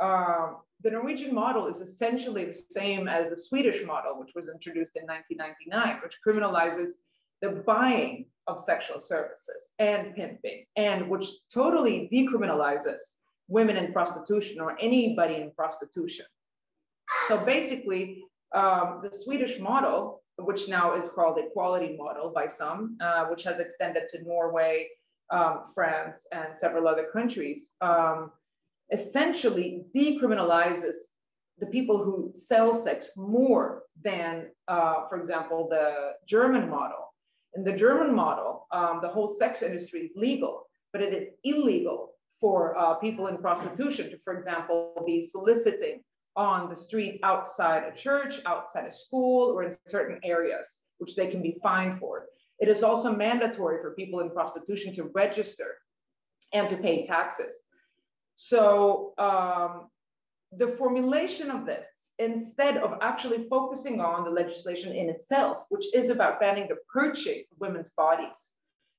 Um, the Norwegian model is essentially the same as the Swedish model, which was introduced in 1999, which criminalizes the buying of sexual services and pimping, and which totally decriminalizes women in prostitution or anybody in prostitution. So basically, um, the Swedish model, which now is called equality model by some, uh, which has extended to Norway, um, France, and several other countries, um, essentially decriminalizes the people who sell sex more than, uh, for example, the German model, in the German model, um, the whole sex industry is legal, but it is illegal for uh, people in prostitution to, for example, be soliciting on the street outside a church, outside a school, or in certain areas, which they can be fined for. It is also mandatory for people in prostitution to register and to pay taxes. So um, the formulation of this instead of actually focusing on the legislation in itself, which is about banning the purchase of women's bodies,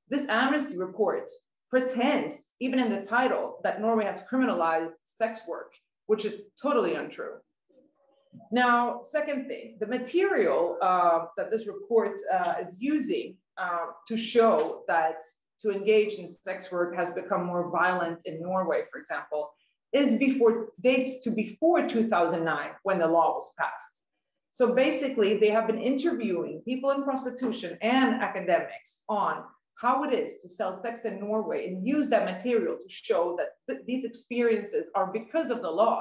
This amnesty report pretends, even in the title, that Norway has criminalized sex work, which is totally untrue. Now, second thing, the material uh, that this report uh, is using uh, to show that to engage in sex work has become more violent in Norway, for example, is before dates to before 2009 when the law was passed. So basically, they have been interviewing people in prostitution and academics on how it is to sell sex in Norway and use that material to show that th these experiences are because of the law,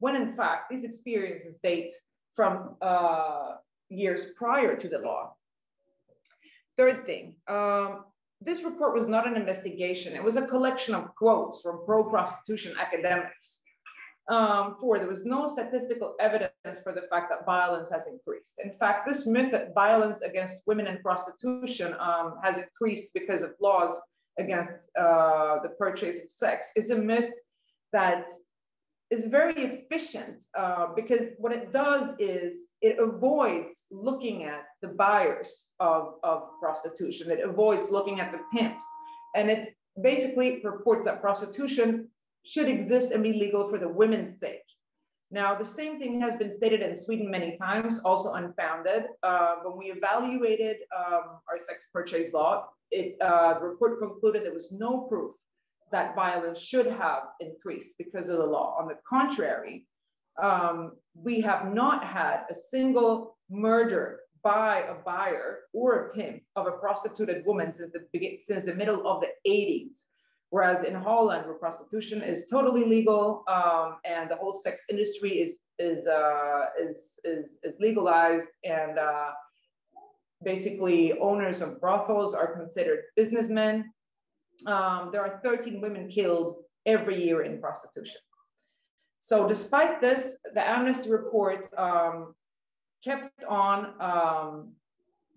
when in fact these experiences date from uh, years prior to the law. Third thing, um, this report was not an investigation. It was a collection of quotes from pro-prostitution academics um, four, there was no statistical evidence for the fact that violence has increased. In fact, this myth that violence against women in prostitution um, has increased because of laws against uh, the purchase of sex is a myth that is very efficient uh, because what it does is it avoids looking at the buyers of, of prostitution. It avoids looking at the pimps. And it basically purports that prostitution should exist and be legal for the women's sake. Now, the same thing has been stated in Sweden many times, also unfounded. Uh, when we evaluated um, our sex purchase law, it, uh, the report concluded there was no proof that violence should have increased because of the law. On the contrary, um, we have not had a single murder by a buyer or a pimp of a prostituted woman since the, since the middle of the 80s. Whereas in Holland, where prostitution is totally legal um, and the whole sex industry is is uh, is, is, is legalized and uh, basically owners of brothels are considered businessmen. Um, there are 13 women killed every year in prostitution. So despite this, the Amnesty report um, kept on um,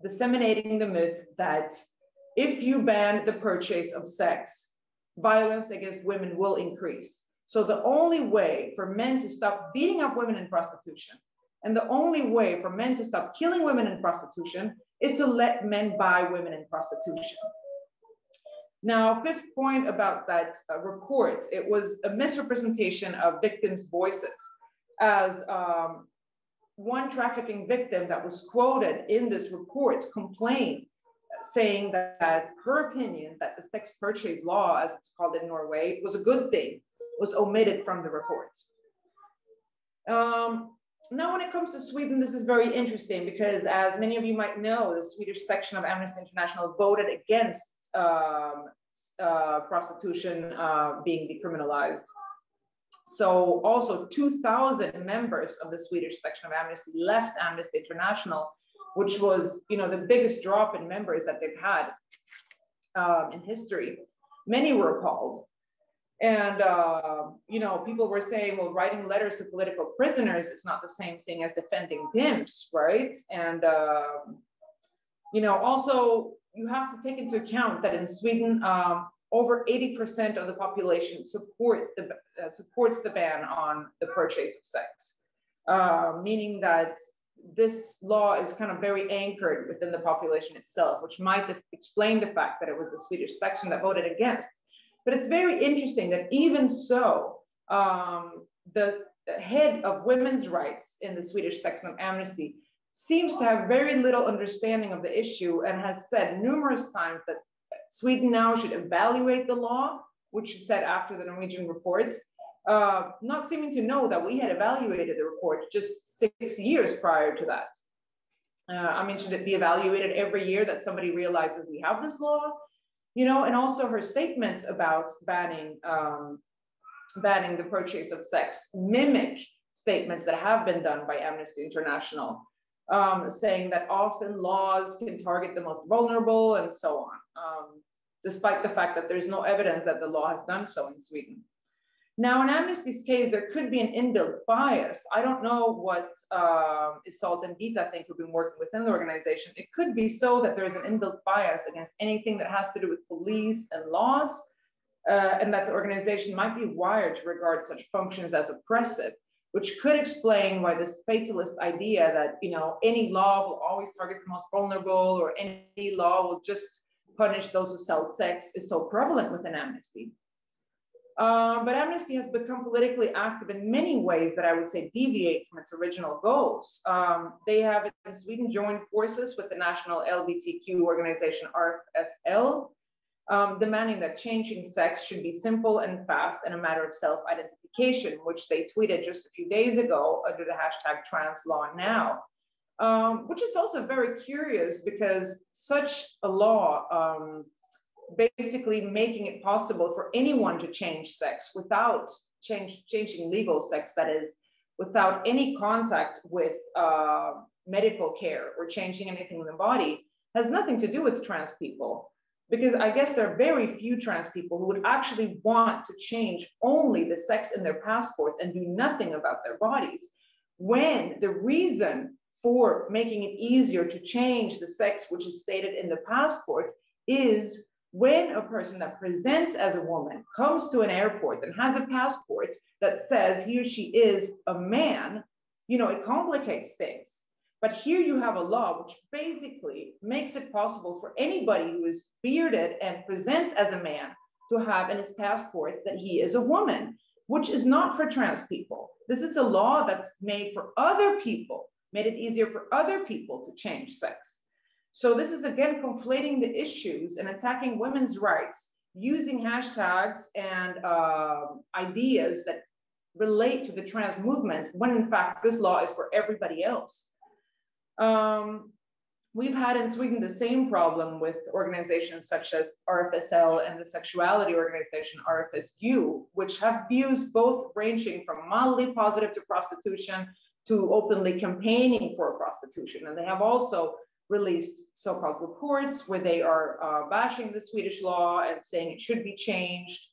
disseminating the myth that if you ban the purchase of sex, violence against women will increase. So the only way for men to stop beating up women in prostitution and the only way for men to stop killing women in prostitution is to let men buy women in prostitution. Now, fifth point about that uh, report, it was a misrepresentation of victims' voices. As um, one trafficking victim that was quoted in this report complained saying that her opinion that the sex purchase law, as it's called in Norway, was a good thing, was omitted from the report. Um, now, when it comes to Sweden, this is very interesting because, as many of you might know, the Swedish section of Amnesty International voted against um, uh, prostitution uh, being decriminalized. So, also 2,000 members of the Swedish section of Amnesty left Amnesty International which was you know the biggest drop in members that they've had um, in history. Many were appalled. And uh, you know, people were saying, well, writing letters to political prisoners is not the same thing as defending pimps, right? And uh, you know, also you have to take into account that in Sweden, um, over 80% of the population support the, uh, supports the ban on the purchase of sex, uh, meaning that this law is kind of very anchored within the population itself, which might explain the fact that it was the Swedish section that voted against. But it's very interesting that even so, um, the head of women's rights in the Swedish section of Amnesty seems to have very little understanding of the issue and has said numerous times that Sweden now should evaluate the law, which she said after the Norwegian report, uh, not seeming to know that we had evaluated the report just six years prior to that. Uh, I mean, should it be evaluated every year that somebody realizes we have this law? You know, and also her statements about banning um, banning the purchase of sex mimic statements that have been done by Amnesty International, um, saying that often laws can target the most vulnerable and so on, um, despite the fact that there's no evidence that the law has done so in Sweden. Now, in Amnesty's case, there could be an inbuilt bias. I don't know what um, Iseult and Gita think who've been working within the organization. It could be so that there's an inbuilt bias against anything that has to do with police and laws, uh, and that the organization might be wired to regard such functions as oppressive, which could explain why this fatalist idea that you know any law will always target the most vulnerable or any law will just punish those who sell sex is so prevalent within Amnesty. Uh, but Amnesty has become politically active in many ways that I would say deviate from its original goals. Um, they have in Sweden joined forces with the national LGBTQ organization RFSL, um, demanding that changing sex should be simple and fast and a matter of self identification, which they tweeted just a few days ago under the hashtag trans law now. Um, which is also very curious because such a law um, basically making it possible for anyone to change sex without change, changing legal sex, that is, without any contact with uh, medical care or changing anything in the body, has nothing to do with trans people. Because I guess there are very few trans people who would actually want to change only the sex in their passport and do nothing about their bodies. When the reason for making it easier to change the sex which is stated in the passport is when a person that presents as a woman comes to an airport and has a passport that says he or she is a man, you know, it complicates things. But here you have a law which basically makes it possible for anybody who is bearded and presents as a man to have in his passport that he is a woman, which is not for trans people. This is a law that's made for other people, made it easier for other people to change sex. So this is again conflating the issues and attacking women's rights using hashtags and uh, ideas that relate to the trans movement when in fact this law is for everybody else. Um, we've had in Sweden the same problem with organizations such as RFSL and the sexuality organization RFSU, which have views both ranging from mildly positive to prostitution to openly campaigning for prostitution. And they have also released so-called reports where they are uh, bashing the Swedish law and saying it should be changed.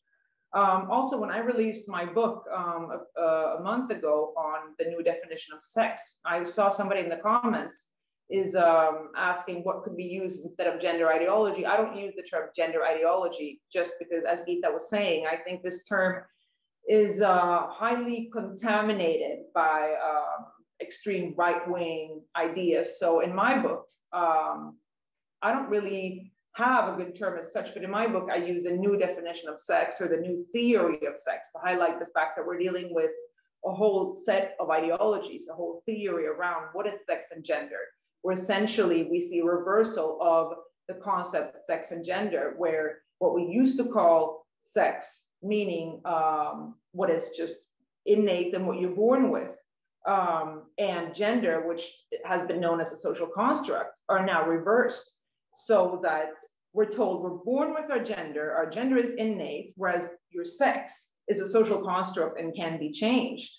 Um, also, when I released my book um, a, a, month ago on the new definition of sex, I saw somebody in the comments is um, asking what could be used instead of gender ideology. I don't use the term gender ideology just because, as Gita was saying, I think this term is uh, highly contaminated by uh, extreme right wing ideas. So, in my book, um, I don't really have a good term as such, but in my book, I use a new definition of sex or the new theory of sex to highlight the fact that we're dealing with a whole set of ideologies, a whole theory around what is sex and gender, where essentially we see a reversal of the concept of sex and gender, where what we used to call sex, meaning um, what is just innate and what you're born with, um, and gender, which has been known as a social construct, are now reversed so that we're told we're born with our gender, our gender is innate, whereas your sex is a social construct and can be changed,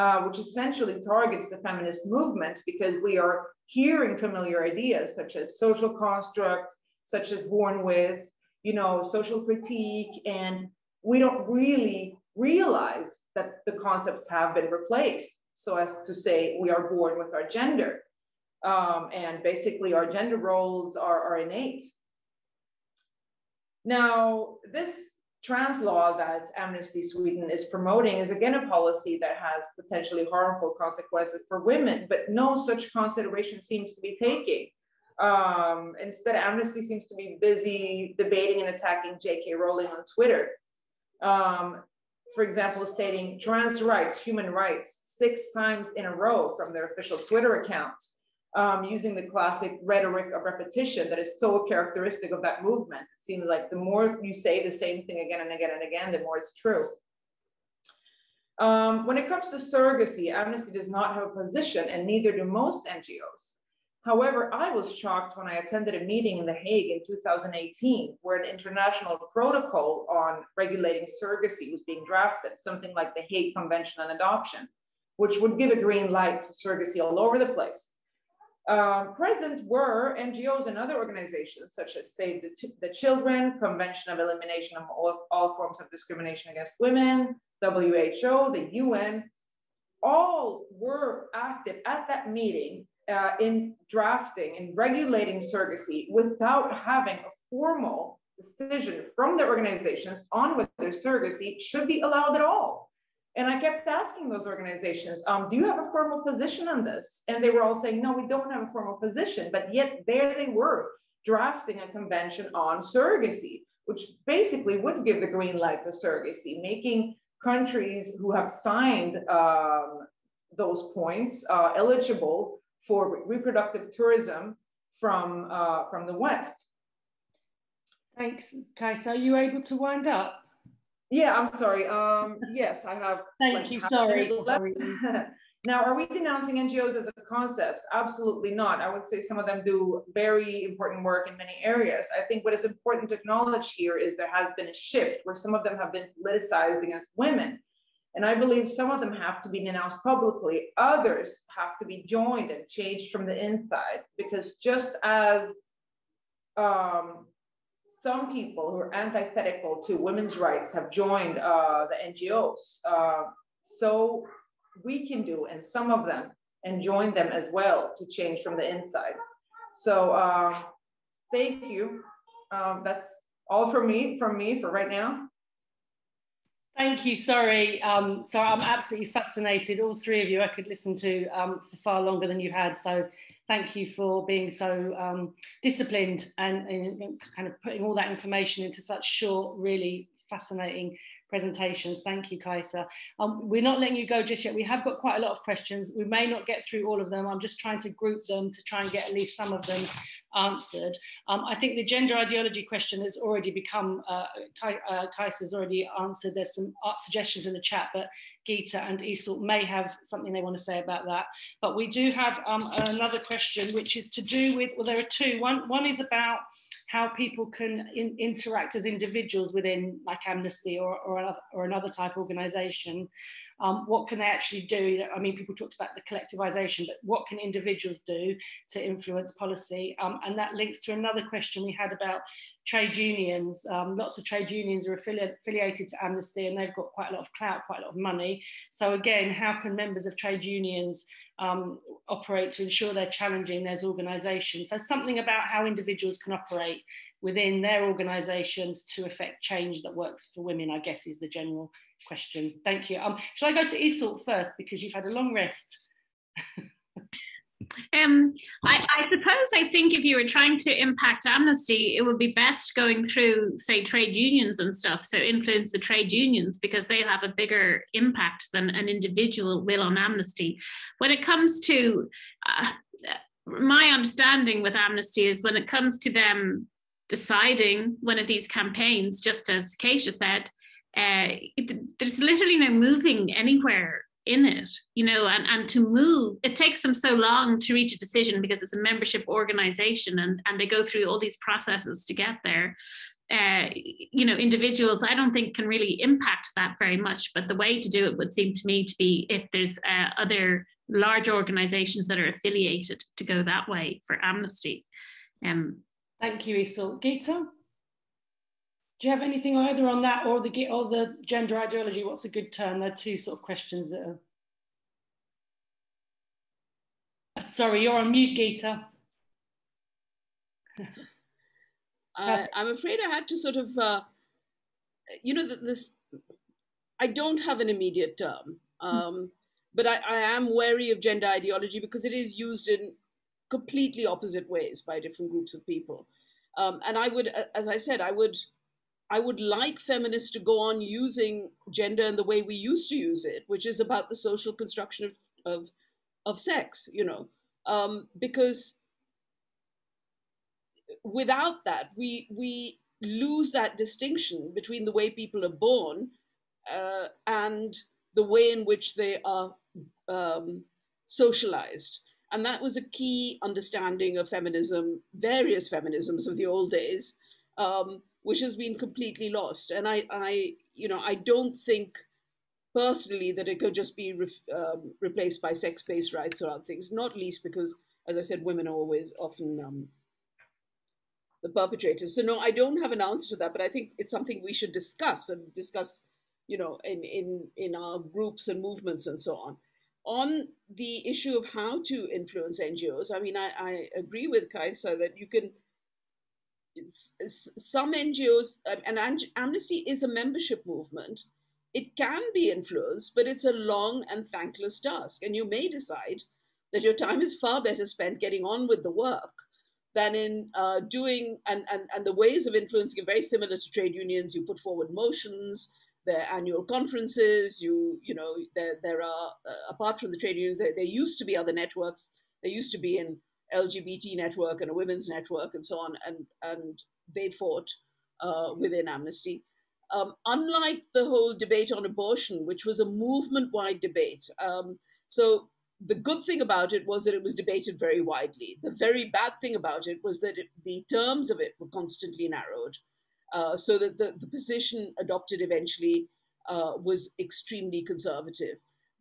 uh, which essentially targets the feminist movement because we are hearing familiar ideas such as social construct, such as born with, you know, social critique, and we don't really realize that the concepts have been replaced so as to say we are born with our gender. Um, and basically our gender roles are, are innate. Now, this trans law that Amnesty Sweden is promoting is again a policy that has potentially harmful consequences for women, but no such consideration seems to be taking. Um, instead, Amnesty seems to be busy debating and attacking J.K. Rowling on Twitter. Um, for example, stating trans rights, human rights, six times in a row from their official Twitter account, um, using the classic rhetoric of repetition that is so characteristic of that movement. It seems like the more you say the same thing again and again and again, the more it's true. Um, when it comes to surrogacy, Amnesty does not have a position, and neither do most NGOs. However, I was shocked when I attended a meeting in The Hague in 2018 where an international protocol on regulating surrogacy was being drafted, something like the Hague Convention on Adoption, which would give a green light to surrogacy all over the place. Um, present were NGOs and other organizations such as Save the, the Children, Convention of Elimination of all, all forms of discrimination against women, WHO, the UN, all were active at that meeting uh, in drafting and regulating surrogacy without having a formal decision from the organizations on whether surrogacy should be allowed at all. And I kept asking those organizations, um, do you have a formal position on this? And they were all saying, no, we don't have a formal position. But yet there they were drafting a convention on surrogacy, which basically would give the green light to surrogacy, making countries who have signed um, those points uh, eligible for reproductive tourism from, uh, from the West. Thanks, Kajsa. Are you able to wind up? Yeah, I'm sorry. Um, yes, I have. Thank like, you. Sorry. now, are we denouncing NGOs as a concept? Absolutely not. I would say some of them do very important work in many areas. I think what is important to acknowledge here is there has been a shift where some of them have been politicized against women. And I believe some of them have to be denounced publicly. Others have to be joined and changed from the inside because just as um, some people who are antithetical to women's rights have joined uh, the NGOs. Uh, so we can do, and some of them, and join them as well to change from the inside. So uh, thank you. Um, that's all from me, from me for right now. Thank you. Sorry. Um, so I'm absolutely fascinated. All three of you I could listen to um, for far longer than you had. So thank you for being so um, disciplined and, and, kind of putting all that information into such short, really fascinating presentations. Thank you, Kajsa. Um, we're not letting you go just yet. We have got quite a lot of questions. We may not get through all of them. I'm just trying to group them to try and get at least some of them answered. Um, I think the gender ideology question has already become, uh, Kai, uh, Kajsa's already answered. There's some suggestions in the chat, but Gita and Iseult may have something they want to say about that. But we do have um, another question, which is to do with, well, there are two. One, one is about how people can in, interact as individuals within like Amnesty or, or, another, or another type organization um, what can they actually do? I mean, people talked about the collectivization, but what can individuals do to influence policy? Um, and that links to another question we had about trade unions. Um, lots of trade unions are affili affiliated to Amnesty and they've got quite a lot of clout, quite a lot of money. So again, how can members of trade unions um, operate to ensure they're challenging those organisations? So something about how individuals can operate within their organisations to affect change that works for women, I guess, is the general question. Thank you. Um, shall I go to Iseult first because you've had a long rest? Um, I, I, suppose I think if you were trying to impact amnesty, it would be best going through, say, trade unions and stuff. So influence the trade unions because they have a bigger impact than an individual will on amnesty. When it comes to uh, my understanding with amnesty is when it comes to them deciding one of these campaigns, just as Kajsa said, uh, it, there's literally no moving anywhere in it, you know, and, and to move, it takes them so long to reach a decision because it's a membership organization and, and they go through all these processes to get there. Uh, you know, individuals, I don't think can really impact that very much, but the way to do it would seem to me to be if there's uh, other large organizations that are affiliated to go that way for Amnesty. Um, Thank you, Iseult. Gita? Do you have anything either on that or the or the gender ideology? What's a good term? There are two sort of questions that are. Uh, sorry, you're on mute, Gita. uh, I'm afraid I had to sort of, uh, you know, this. I don't have an immediate term, um, but I, I am wary of gender ideology because it is used in completely opposite ways by different groups of people. Um, and I would, as I said, I would I would like feminists to go on using gender in the way we used to use it, which is about the social construction of, of, of sex, you know, um, because without that, we, we lose that distinction between the way people are born uh, and the way in which they are um, socialized. And that was a key understanding of feminism, various feminisms of the old days. Um, which has been completely lost. And I, I you know, I don't think personally that it could just be re um, replaced by sex-based rights or other things, not least because, as I said, women are always often um, the perpetrators. So no, I don't have an answer to that, but I think it's something we should discuss and discuss, you know, in, in, in our groups and movements and so on. On the issue of how to influence NGOs, I mean, I, I agree with Kajsa that you can some NGOs, um, and Amnesty is a membership movement, it can be influenced, but it's a long and thankless task. And you may decide that your time is far better spent getting on with the work than in uh, doing, and, and, and the ways of influencing are very similar to trade unions. You put forward motions, their annual conferences, you, you know, there, there are, uh, apart from the trade unions, there, there used to be other networks. There used to be an LGBT network and a women's network and so on, and, and they fought uh, within Amnesty. Um, unlike the whole debate on abortion, which was a movement wide debate. Um, so the good thing about it was that it was debated very widely. The very bad thing about it was that it, the terms of it were constantly narrowed, uh, so that the, the position adopted eventually uh, was extremely conservative.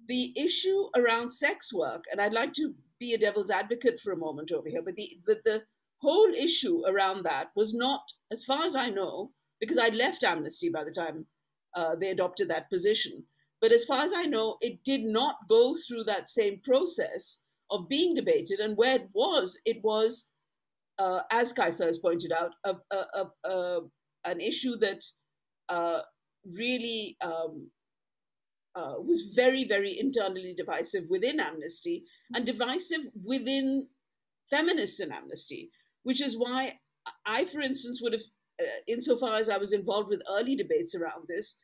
The issue around sex work, and I'd like to be a devil's advocate for a moment over here, but the, but the whole issue around that was not, as far as I know, because I'd left Amnesty by the time uh, they adopted that position but as far as I know, it did not go through that same process of being debated. And where it was, it was, uh, as Kajsa has pointed out, a, a, a, an issue that uh, really um, uh, was very, very internally divisive within Amnesty and divisive within feminists in Amnesty, which is why I, for instance, would have, uh, insofar as I was involved with early debates around this,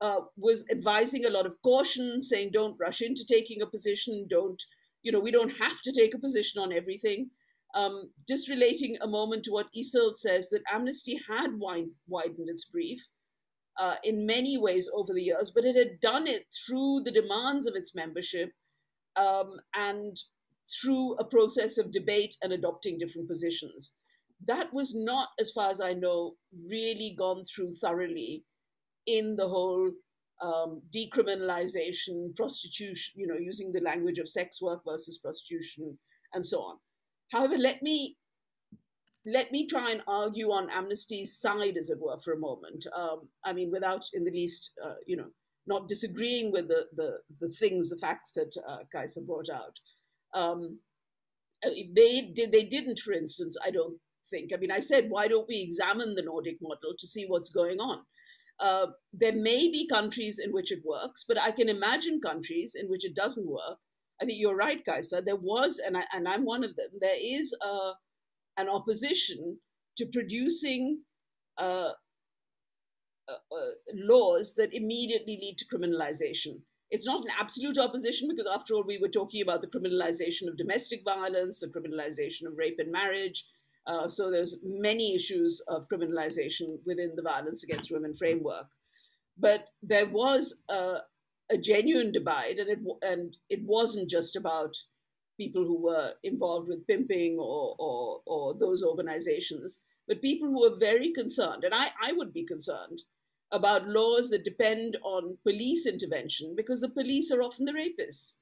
uh, was advising a lot of caution, saying don't rush into taking a position, don't, you know, we don't have to take a position on everything. Um, just relating a moment to what Iseult says, that Amnesty had widened its brief uh, in many ways over the years, but it had done it through the demands of its membership um, and through a process of debate and adopting different positions. That was not, as far as I know, really gone through thoroughly in the whole um, decriminalization, prostitution, you know, using the language of sex work versus prostitution, and so on. However, let me let me try and argue on Amnesty's side, as it were, for a moment. Um, I mean, without in the least, uh, you know, not disagreeing with the the, the things, the facts that uh, Kajsa brought out. Um, uh, they did. They didn't, for instance. I don't think. I mean, I said, why don't we examine the Nordic model to see what's going on? Uh, there may be countries in which it works, but I can imagine countries in which it doesn't work. I think you're right, Kajsa. There was, and, I, and I'm one of them, there is uh, an opposition to producing uh, uh, uh, laws that immediately lead to criminalization. It's not an absolute opposition because, after all, we were talking about the criminalization of domestic violence, the criminalization of rape and marriage, uh, so there's many issues of criminalization within the violence against women framework. But there was a, a genuine divide, and it and it wasn't just about people who were involved with pimping or, or, or those organizations, but people who were very concerned, and I, I would be concerned about laws that depend on police intervention because the police are often the rapists.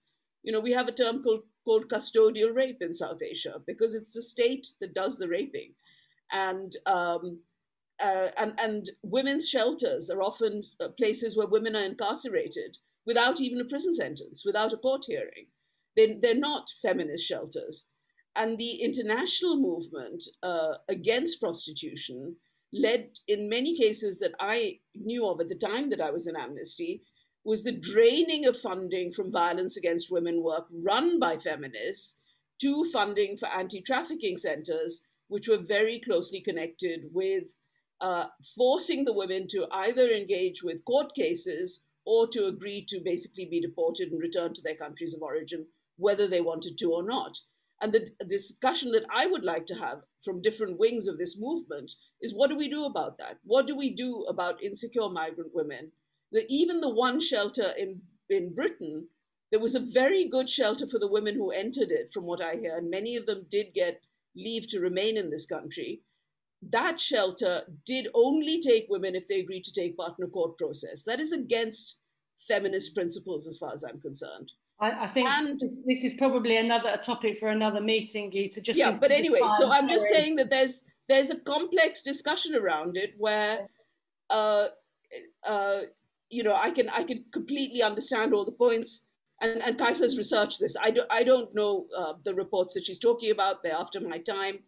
You know, we have a term called called custodial rape in South Asia because it's the state that does the raping, and um, uh, and and women's shelters are often uh, places where women are incarcerated without even a prison sentence, without a court hearing. They, they're not feminist shelters. And the international movement uh, against prostitution led, in many cases that I knew of at the time that I was in Amnesty, was the draining of funding from violence against women work run by feminists to funding for anti trafficking centers, which were very closely connected with uh, forcing the women to either engage with court cases or to agree to basically be deported and returned to their countries of origin, whether they wanted to or not. And the discussion that I would like to have from different wings of this movement is what do we do about that? What do we do about insecure migrant women the, even the one shelter in, in Britain, there was a very good shelter for the women who entered it, from what I hear, and many of them did get leave to remain in this country. That shelter did only take women if they agreed to take part in a court process. That is against feminist principles, as far as I'm concerned. I, I think and, this, this, is probably another a topic for another meeting, To Just yeah, but anyway, so I'm just saying that there's there's a complex discussion around it where uh, uh, you know, I can I can completely understand all the points. And, and Kajsa's researched this. I, do, I don't know uh, the reports that she's talking about. They're after my time.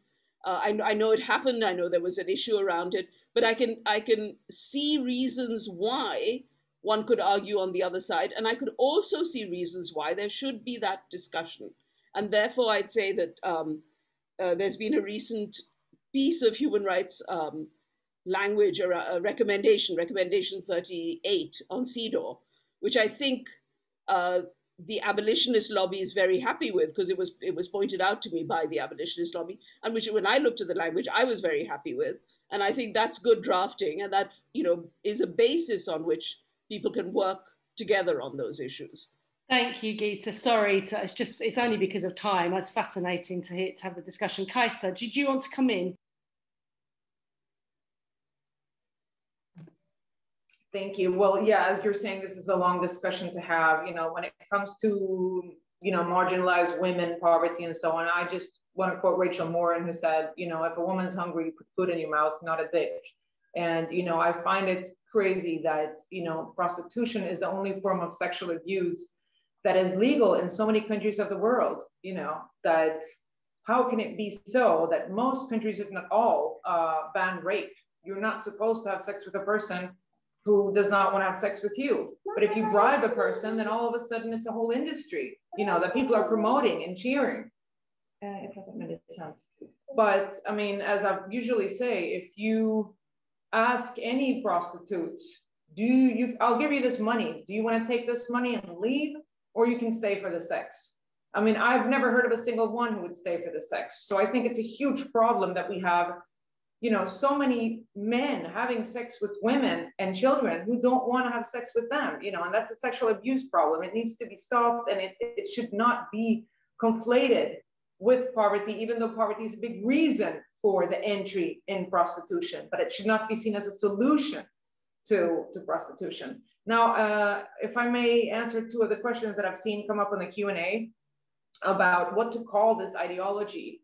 Uh, I, I know it happened. I know there was an issue around it. But I can I can see reasons why one could argue on the other side, and I could also see reasons why there should be that discussion. And therefore, I'd say that um, uh, there's been a recent piece of human rights um, language or a, recommendation, recommendation 38 on CEDAW, which I think uh, the abolitionist lobby is very happy with because it was it was pointed out to me by the abolitionist lobby, and which when I looked at the language, I was very happy with, and I think that's good drafting, and that you know is a basis on which people can work together on those issues. Thank you, Gita. Sorry, to, it's just it's only because of time. It's fascinating to hear to have the discussion. Kajsa, did you want to come in? Thank you. Well, yeah, as you're saying, this is a long discussion to have. You know, when it comes to you know marginalized women, poverty, and so on. I just want to quote Rachel Moran, who said, you know, if a woman's hungry, you put food in your mouth, not a dish. And you know, I find it crazy that you know prostitution is the only form of sexual abuse that is legal in so many countries of the world. You know that how can it be so that most countries, if not all, uh, ban rape? You're not supposed to have sex with a person who does not want to have sex with you. But if you bribe a person, then all of a sudden it's a whole industry, you know, that people are promoting and cheering. Uh, it hasn't made sense. But I mean, as I usually say, if you ask any prostitutes, do you, I'll give you this money. Do you want to take this money and leave? Or you can stay for the sex. I mean, I've never heard of a single one who would stay for the sex. So I think it's a huge problem that we have you know, so many men having sex with women and children who don't want to have sex with them, you know, and that's a sexual abuse problem. It needs to be stopped and it, it should not be conflated with poverty, even though poverty is a big reason for the entry in prostitution, but it should not be seen as a solution to, to prostitution. Now, uh, if I may answer two of the questions that I've seen come up in the Q&A about what to call this ideology.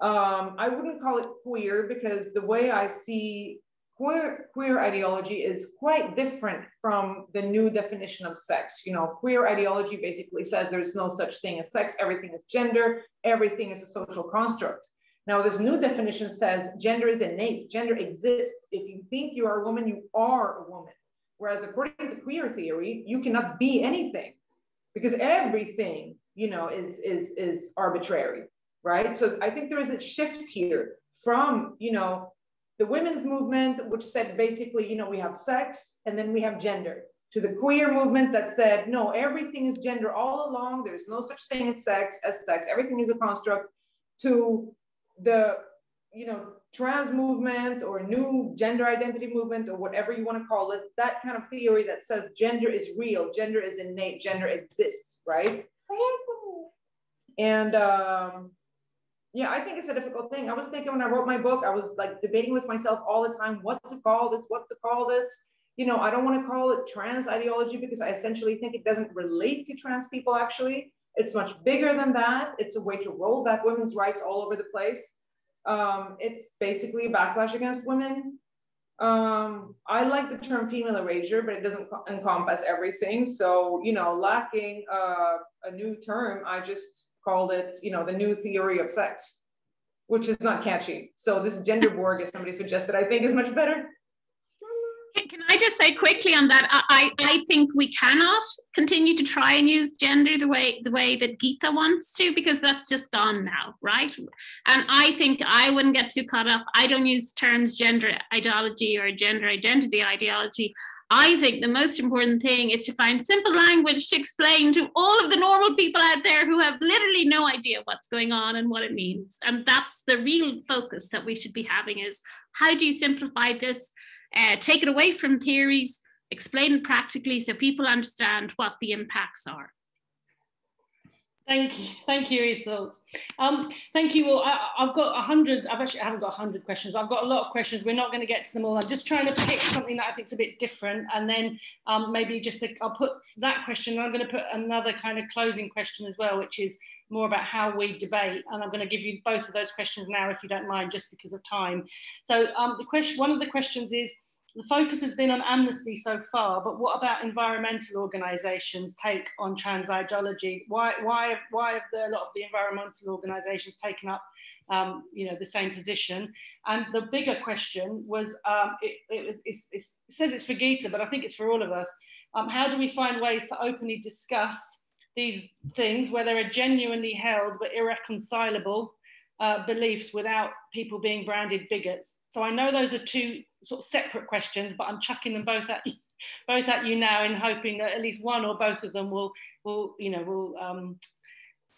Um, I wouldn't call it queer because the way I see queer, queer ideology is quite different from the new definition of sex. You know, queer ideology basically says there's no such thing as sex, everything is gender, everything is a social construct. Now, this new definition says gender is innate, gender exists. If you think you are a woman, you are a woman. Whereas according to queer theory, you cannot be anything because everything, you know, is, is, is arbitrary right? So I think there is a shift here from, you know, the women's movement, which said basically, you know, we have sex and then we have gender, to the queer movement that said, no, everything is gender all along. There's no such thing as sex, as sex. Everything is a construct. To the, you know, trans movement or new gender identity movement or whatever you want to call it, that kind of theory that says gender is real, gender is innate, gender exists, right? And um, yeah, I think it's a difficult thing. I was thinking when I wrote my book, I was like debating with myself all the time what to call this, what to call this. You know, I don't want to call it trans ideology because I essentially think it doesn't relate to trans people, actually. It's much bigger than that. It's a way to roll back women's rights all over the place. Um, it's basically a backlash against women. Um, I like the term female erasure, but it doesn't encompass everything. So, you know, lacking uh, a new term, I just called it, you know, the new theory of sex, which is not catchy. So this gender Borg, as somebody suggested, I think is much better. Can I just say quickly on that? I, I think we cannot continue to try and use gender the way the way that Gita wants to because that's just gone now, right? And I think I wouldn't get too caught up. I don't use terms gender ideology or gender identity ideology. I think the most important thing is to find simple language to explain to all of the normal people out there who have literally no idea what's going on and what it means. And that's the real focus that we should be having is how do you simplify this, uh, take it away from theories, explain it practically so people understand what the impacts are. Thank you, thank you, Iseult. Um, thank you all. I, have got a hundred. I've actually I haven't got a hundred questions, but I've got a lot of questions. We're not going to get to them all. I'm just trying to pick something that I think is a bit different, and then um, maybe just I'll put that question. I'm going to put another kind of closing question as well, which is more about how we debate. And I'm going to give you both of those questions now, if you don't mind, just because of time. So um, the question, one of the questions is the focus has been on amnesty so far, but what about environmental organisations' take on trans ideology? Why, why, why have the, a lot of the environmental organisations taken up, um, you know, the same position? And the bigger question was, um, it, it, was it says it's for Gita, but I think it's for all of us. Um, how do we find ways to openly discuss these things where there are genuinely held but irreconcilable uh, beliefs without people being branded bigots. So I know those are two sort of separate questions, but I'm chucking them both at you, both at you now in hoping that at least one or both of them will will you know will um,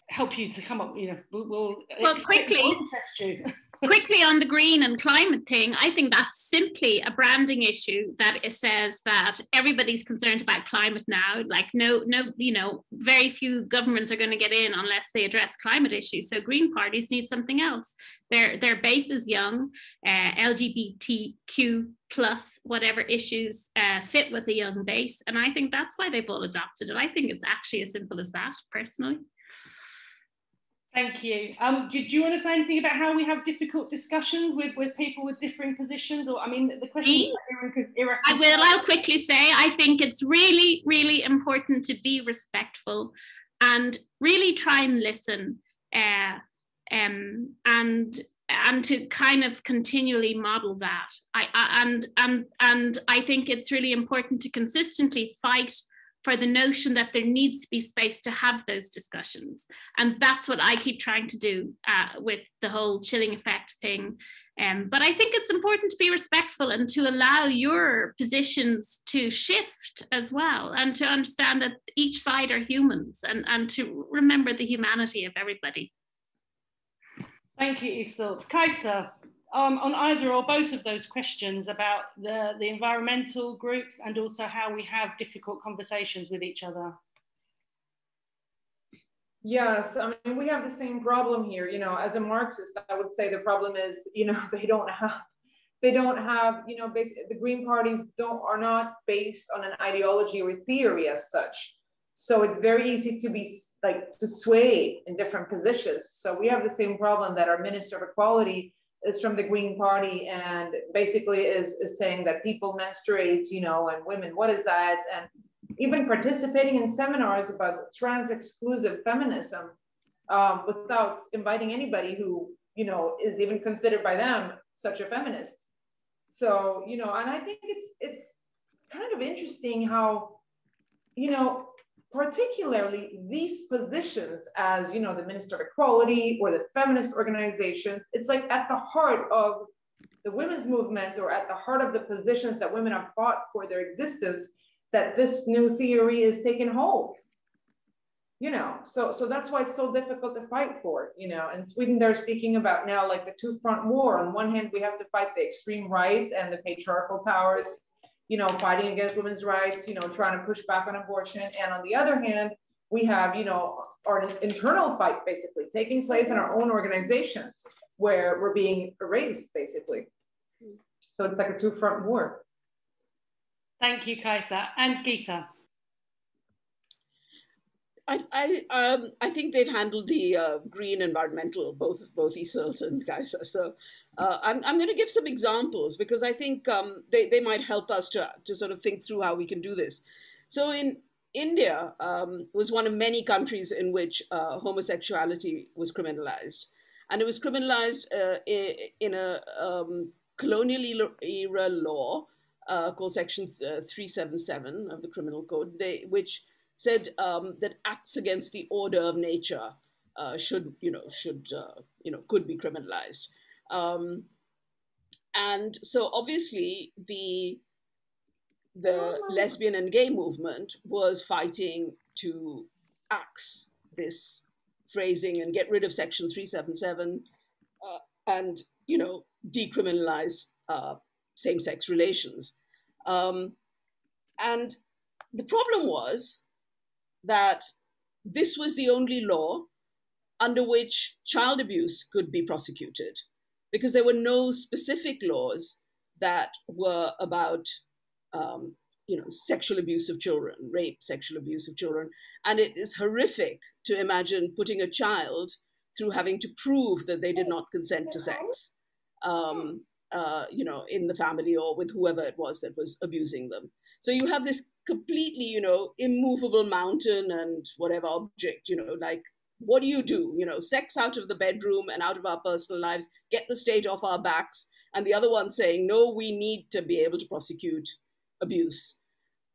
help you to come up. You know, will, will well quickly test you. quickly on the green and climate thing, I think that's simply a branding issue that it says that everybody's concerned about climate now. Like no, no, you know, very few governments are going to get in unless they address climate issues. So green parties need something else. Their their base is young, uh, LGBTQ plus whatever issues uh, fit with a young base, and I think that's why they've all adopted it. I think it's actually as simple as that, personally. Thank you. Um, do, do, you want to say anything about how we have difficult discussions with, with people with differing positions? Or I mean, the question. I will. I'll quickly say I think it's really, really important to be respectful and really try and listen, uh, um, and and to kind of continually model that. I, I and and and I think it's really important to consistently fight for the notion that there needs to be space to have those discussions. And that's what I keep trying to do uh, with the whole chilling effect thing. Um, but I think it's important to be respectful and to allow your positions to shift as well and to understand that each side are humans and, and to remember the humanity of everybody. Thank you, Iseult. Kajsa, um, on either or both of those questions about the, the environmental groups and also how we have difficult conversations with each other? Yes, I mean, we have the same problem here. You know, as a Marxist, I would say the problem is, you know, they don't have, they don't have, you know, the Green parties don't are not based on an ideology or a theory as such. So it's very easy to be like to sway in different positions. So we have the same problem that our Minister of Equality is from the Green Party and basically is, is saying that people menstruate, you know, and women, what is that? And even participating in seminars about trans exclusive feminism um, without inviting anybody who, you know, is even considered by them such a feminist. So, you know, and I think it's it's kind of interesting how, you know, particularly these positions as you know the minister of equality or the feminist organizations it's like at the heart of the women's movement or at the heart of the positions that women have fought for their existence that this new theory is taking hold. You know so so that's why it's so difficult to fight for you know. In sweden they're speaking about now like the two front war. On one hand we have to fight the extreme right and the patriarchal powers you know, fighting against women's rights, you know, trying to push back on abortion. And on the other hand, we have, you know, our internal fight basically taking place in our own organizations where we're being erased basically. So it's like a two front war. Thank you, Kajsa. And Gita. I I um I think they've handled the uh, green environmental both both Iseult and Kajsa. So uh, I'm I'm going to give some examples because I think um, they they might help us to to sort of think through how we can do this. So in India um, was one of many countries in which uh, homosexuality was criminalized, and it was criminalized uh, in a um, colonial era law uh, called Section uh, 377 of the Criminal Code, they, which said um, that acts against the order of nature uh, should, you know, should, uh, you know, could be criminalized. Um, and so obviously the the lesbian and gay movement was fighting to axe this phrasing and get rid of Section 377 uh, and, you know, decriminalize uh, same-sex relations. Um, and the problem was that this was the only law under which child abuse could be prosecuted because there were no specific laws that were about um, you know sexual abuse of children rape sexual abuse of children. And it is horrific to imagine putting a child through having to prove that they did not consent to sex um, uh, you know in the family or with whoever it was that was abusing them. So you have this completely, you know, immovable mountain and whatever object, you know, like what do you do? You know, sex out of the bedroom and out of our personal lives, get the state off our backs. And the other one saying, no, we need to be able to prosecute abuse.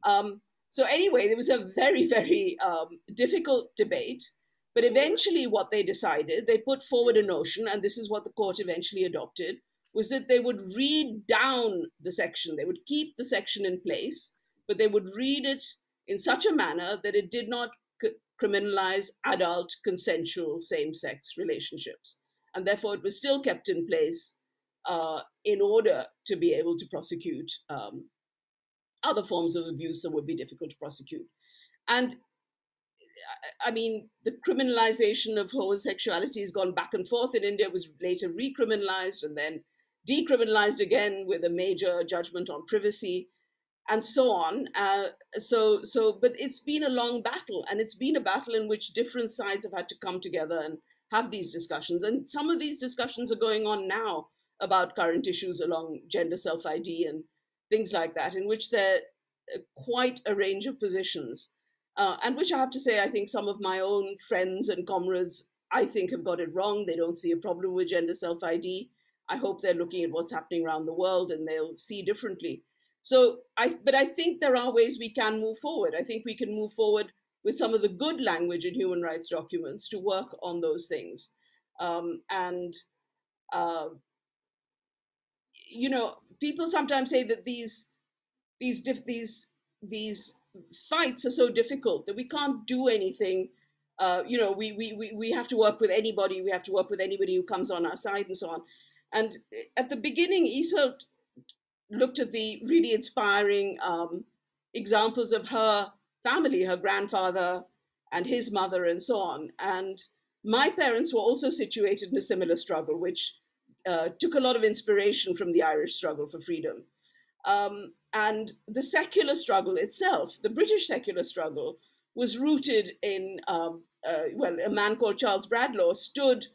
Um, so, anyway, there was a very, very um, difficult debate. But eventually, what they decided, they put forward a notion, and this is what the court eventually adopted, was that they would read down the section. They would keep the section in place, but they would read it in such a manner that it did not c- criminalize adult consensual same sex relationships. And therefore, it was still kept in place uh, in order to be able to prosecute um, other forms of abuse that would be difficult to prosecute. And I mean, the criminalization of homosexuality has gone back and forth in India, was later recriminalized and then decriminalized again with a major judgment on privacy and so on. Uh, so, so, but it's been a long battle, and it's been a battle in which different sides have had to come together and have these discussions. And some of these discussions are going on now about current issues along gender self ID and things like that, in which there are quite a range of positions. Uh, and which I have to say, I think some of my own friends and comrades, I think, have got it wrong. They don't see a problem with gender self ID. I hope they're looking at what's happening around the world and they'll see differently. So I, but I think there are ways we can move forward. I think we can move forward with some of the good language in human rights documents to work on those things. Um, and uh, you know, people sometimes say that these these these these fights are so difficult that we can't do anything. Uh, you know, we, we we we have to work with anybody. We have to work with anybody who comes on our side and so on. And at the beginning, Iseult looked at the really inspiring um, examples of her family, her grandfather and his mother, and so on. And my parents were also situated in a similar struggle, which uh, took a lot of inspiration from the Irish struggle for freedom. Um, and the secular struggle itself, the British secular struggle, was rooted in, um, uh, well, a man called Charles Bradlaugh stood,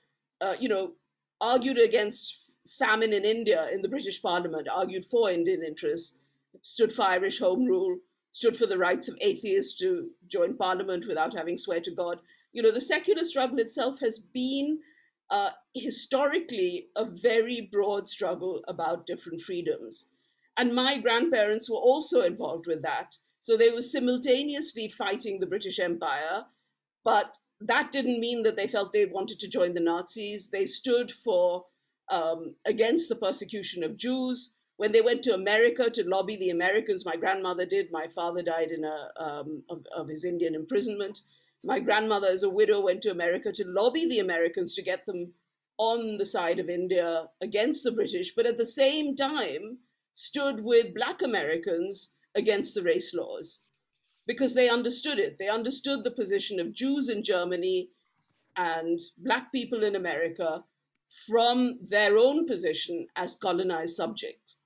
uh, you know, argued against famine in India in the British Parliament, argued for Indian interests, stood for Irish Home Rule, stood for the rights of atheists to join Parliament without having swear to God. You know, the secular struggle itself has been uh, historically a very broad struggle about different freedoms. And my grandparents were also involved with that. So they were simultaneously fighting the British Empire, but that didn't mean that they felt they wanted to join the Nazis. They stood for um, against the persecution of Jews. When they went to America to lobby the Americans, my grandmother did. My father died in a, um, of, of his Indian imprisonment. My grandmother, as a widow, went to America to lobby the Americans to get them on the side of India against the British, but at the same time stood with Black Americans against the race laws because they understood it. They understood the position of Jews in Germany and Black people in America from their own position as colonized subjects.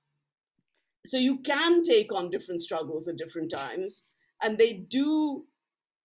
So you can take on different struggles at different times, and they do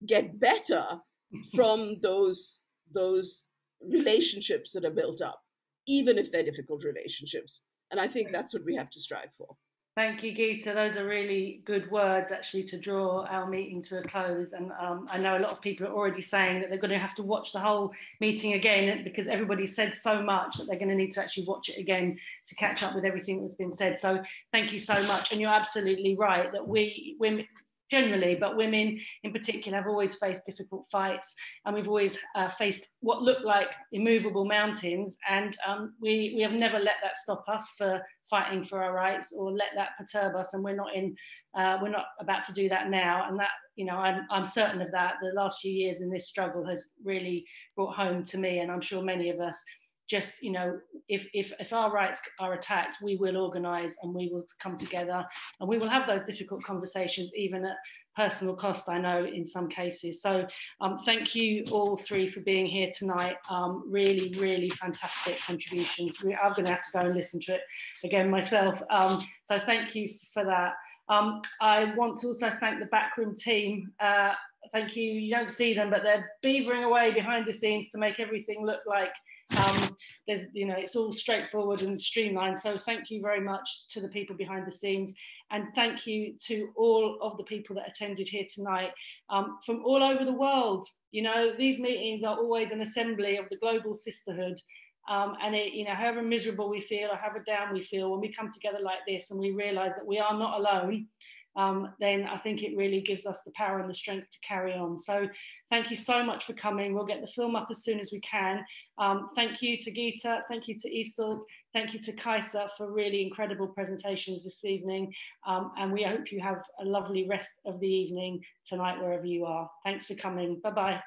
get better from those those relationships that are built up, even if they're difficult relationships. And I think that's what we have to strive for. Thank you, Gita. Those are really good words, actually, to draw our meeting to a close. And um, I know a lot of people are already saying that they're going to have to watch the whole meeting again because everybody said so much that they're going to need to actually watch it again to catch up with everything that's been said. So thank you so much. And you're absolutely right that we women generally, but women in particular have always faced difficult fights, and we've always uh, faced what look like immovable mountains, and um, we we have never let that stop us for fighting for our rights or let that perturb us, and we're not in uh, we're not about to do that now, and that you know I'm I'm certain of that. The last few years in this struggle has really brought home to me, and I'm sure many of us just you know if if if our rights are attacked we will organize and we will come together and we will have those difficult conversations even at personal cost i know in some cases. So um, thank you all three for being here tonight. Um, really really fantastic contributions. We, i'm going to have to go and listen to it again myself. Um, so thank you for that. Um, i want to also thank the backroom team uh, thank you you don't see them but they're beavering away behind the scenes to make everything look like um, there's, you know, it's all straightforward and streamlined. So thank you very much to the people behind the scenes. And thank you to all of the people that attended here tonight um, from all over the world. You know, these meetings are always an assembly of the global sisterhood. Um, and it, you know, however miserable we feel or however down we feel, when we come together like this and we realize that we are not alone, um, then I think it really gives us the power and the strength to carry on. So thank you so much for coming. We'll get the film up as soon as we can. Um, thank you to Gita, thank you to Iseult, thank you to Kajsa for really incredible presentations this evening. Um, and we hope you have a lovely rest of the evening tonight, wherever you are. Thanks for coming. Bye-bye.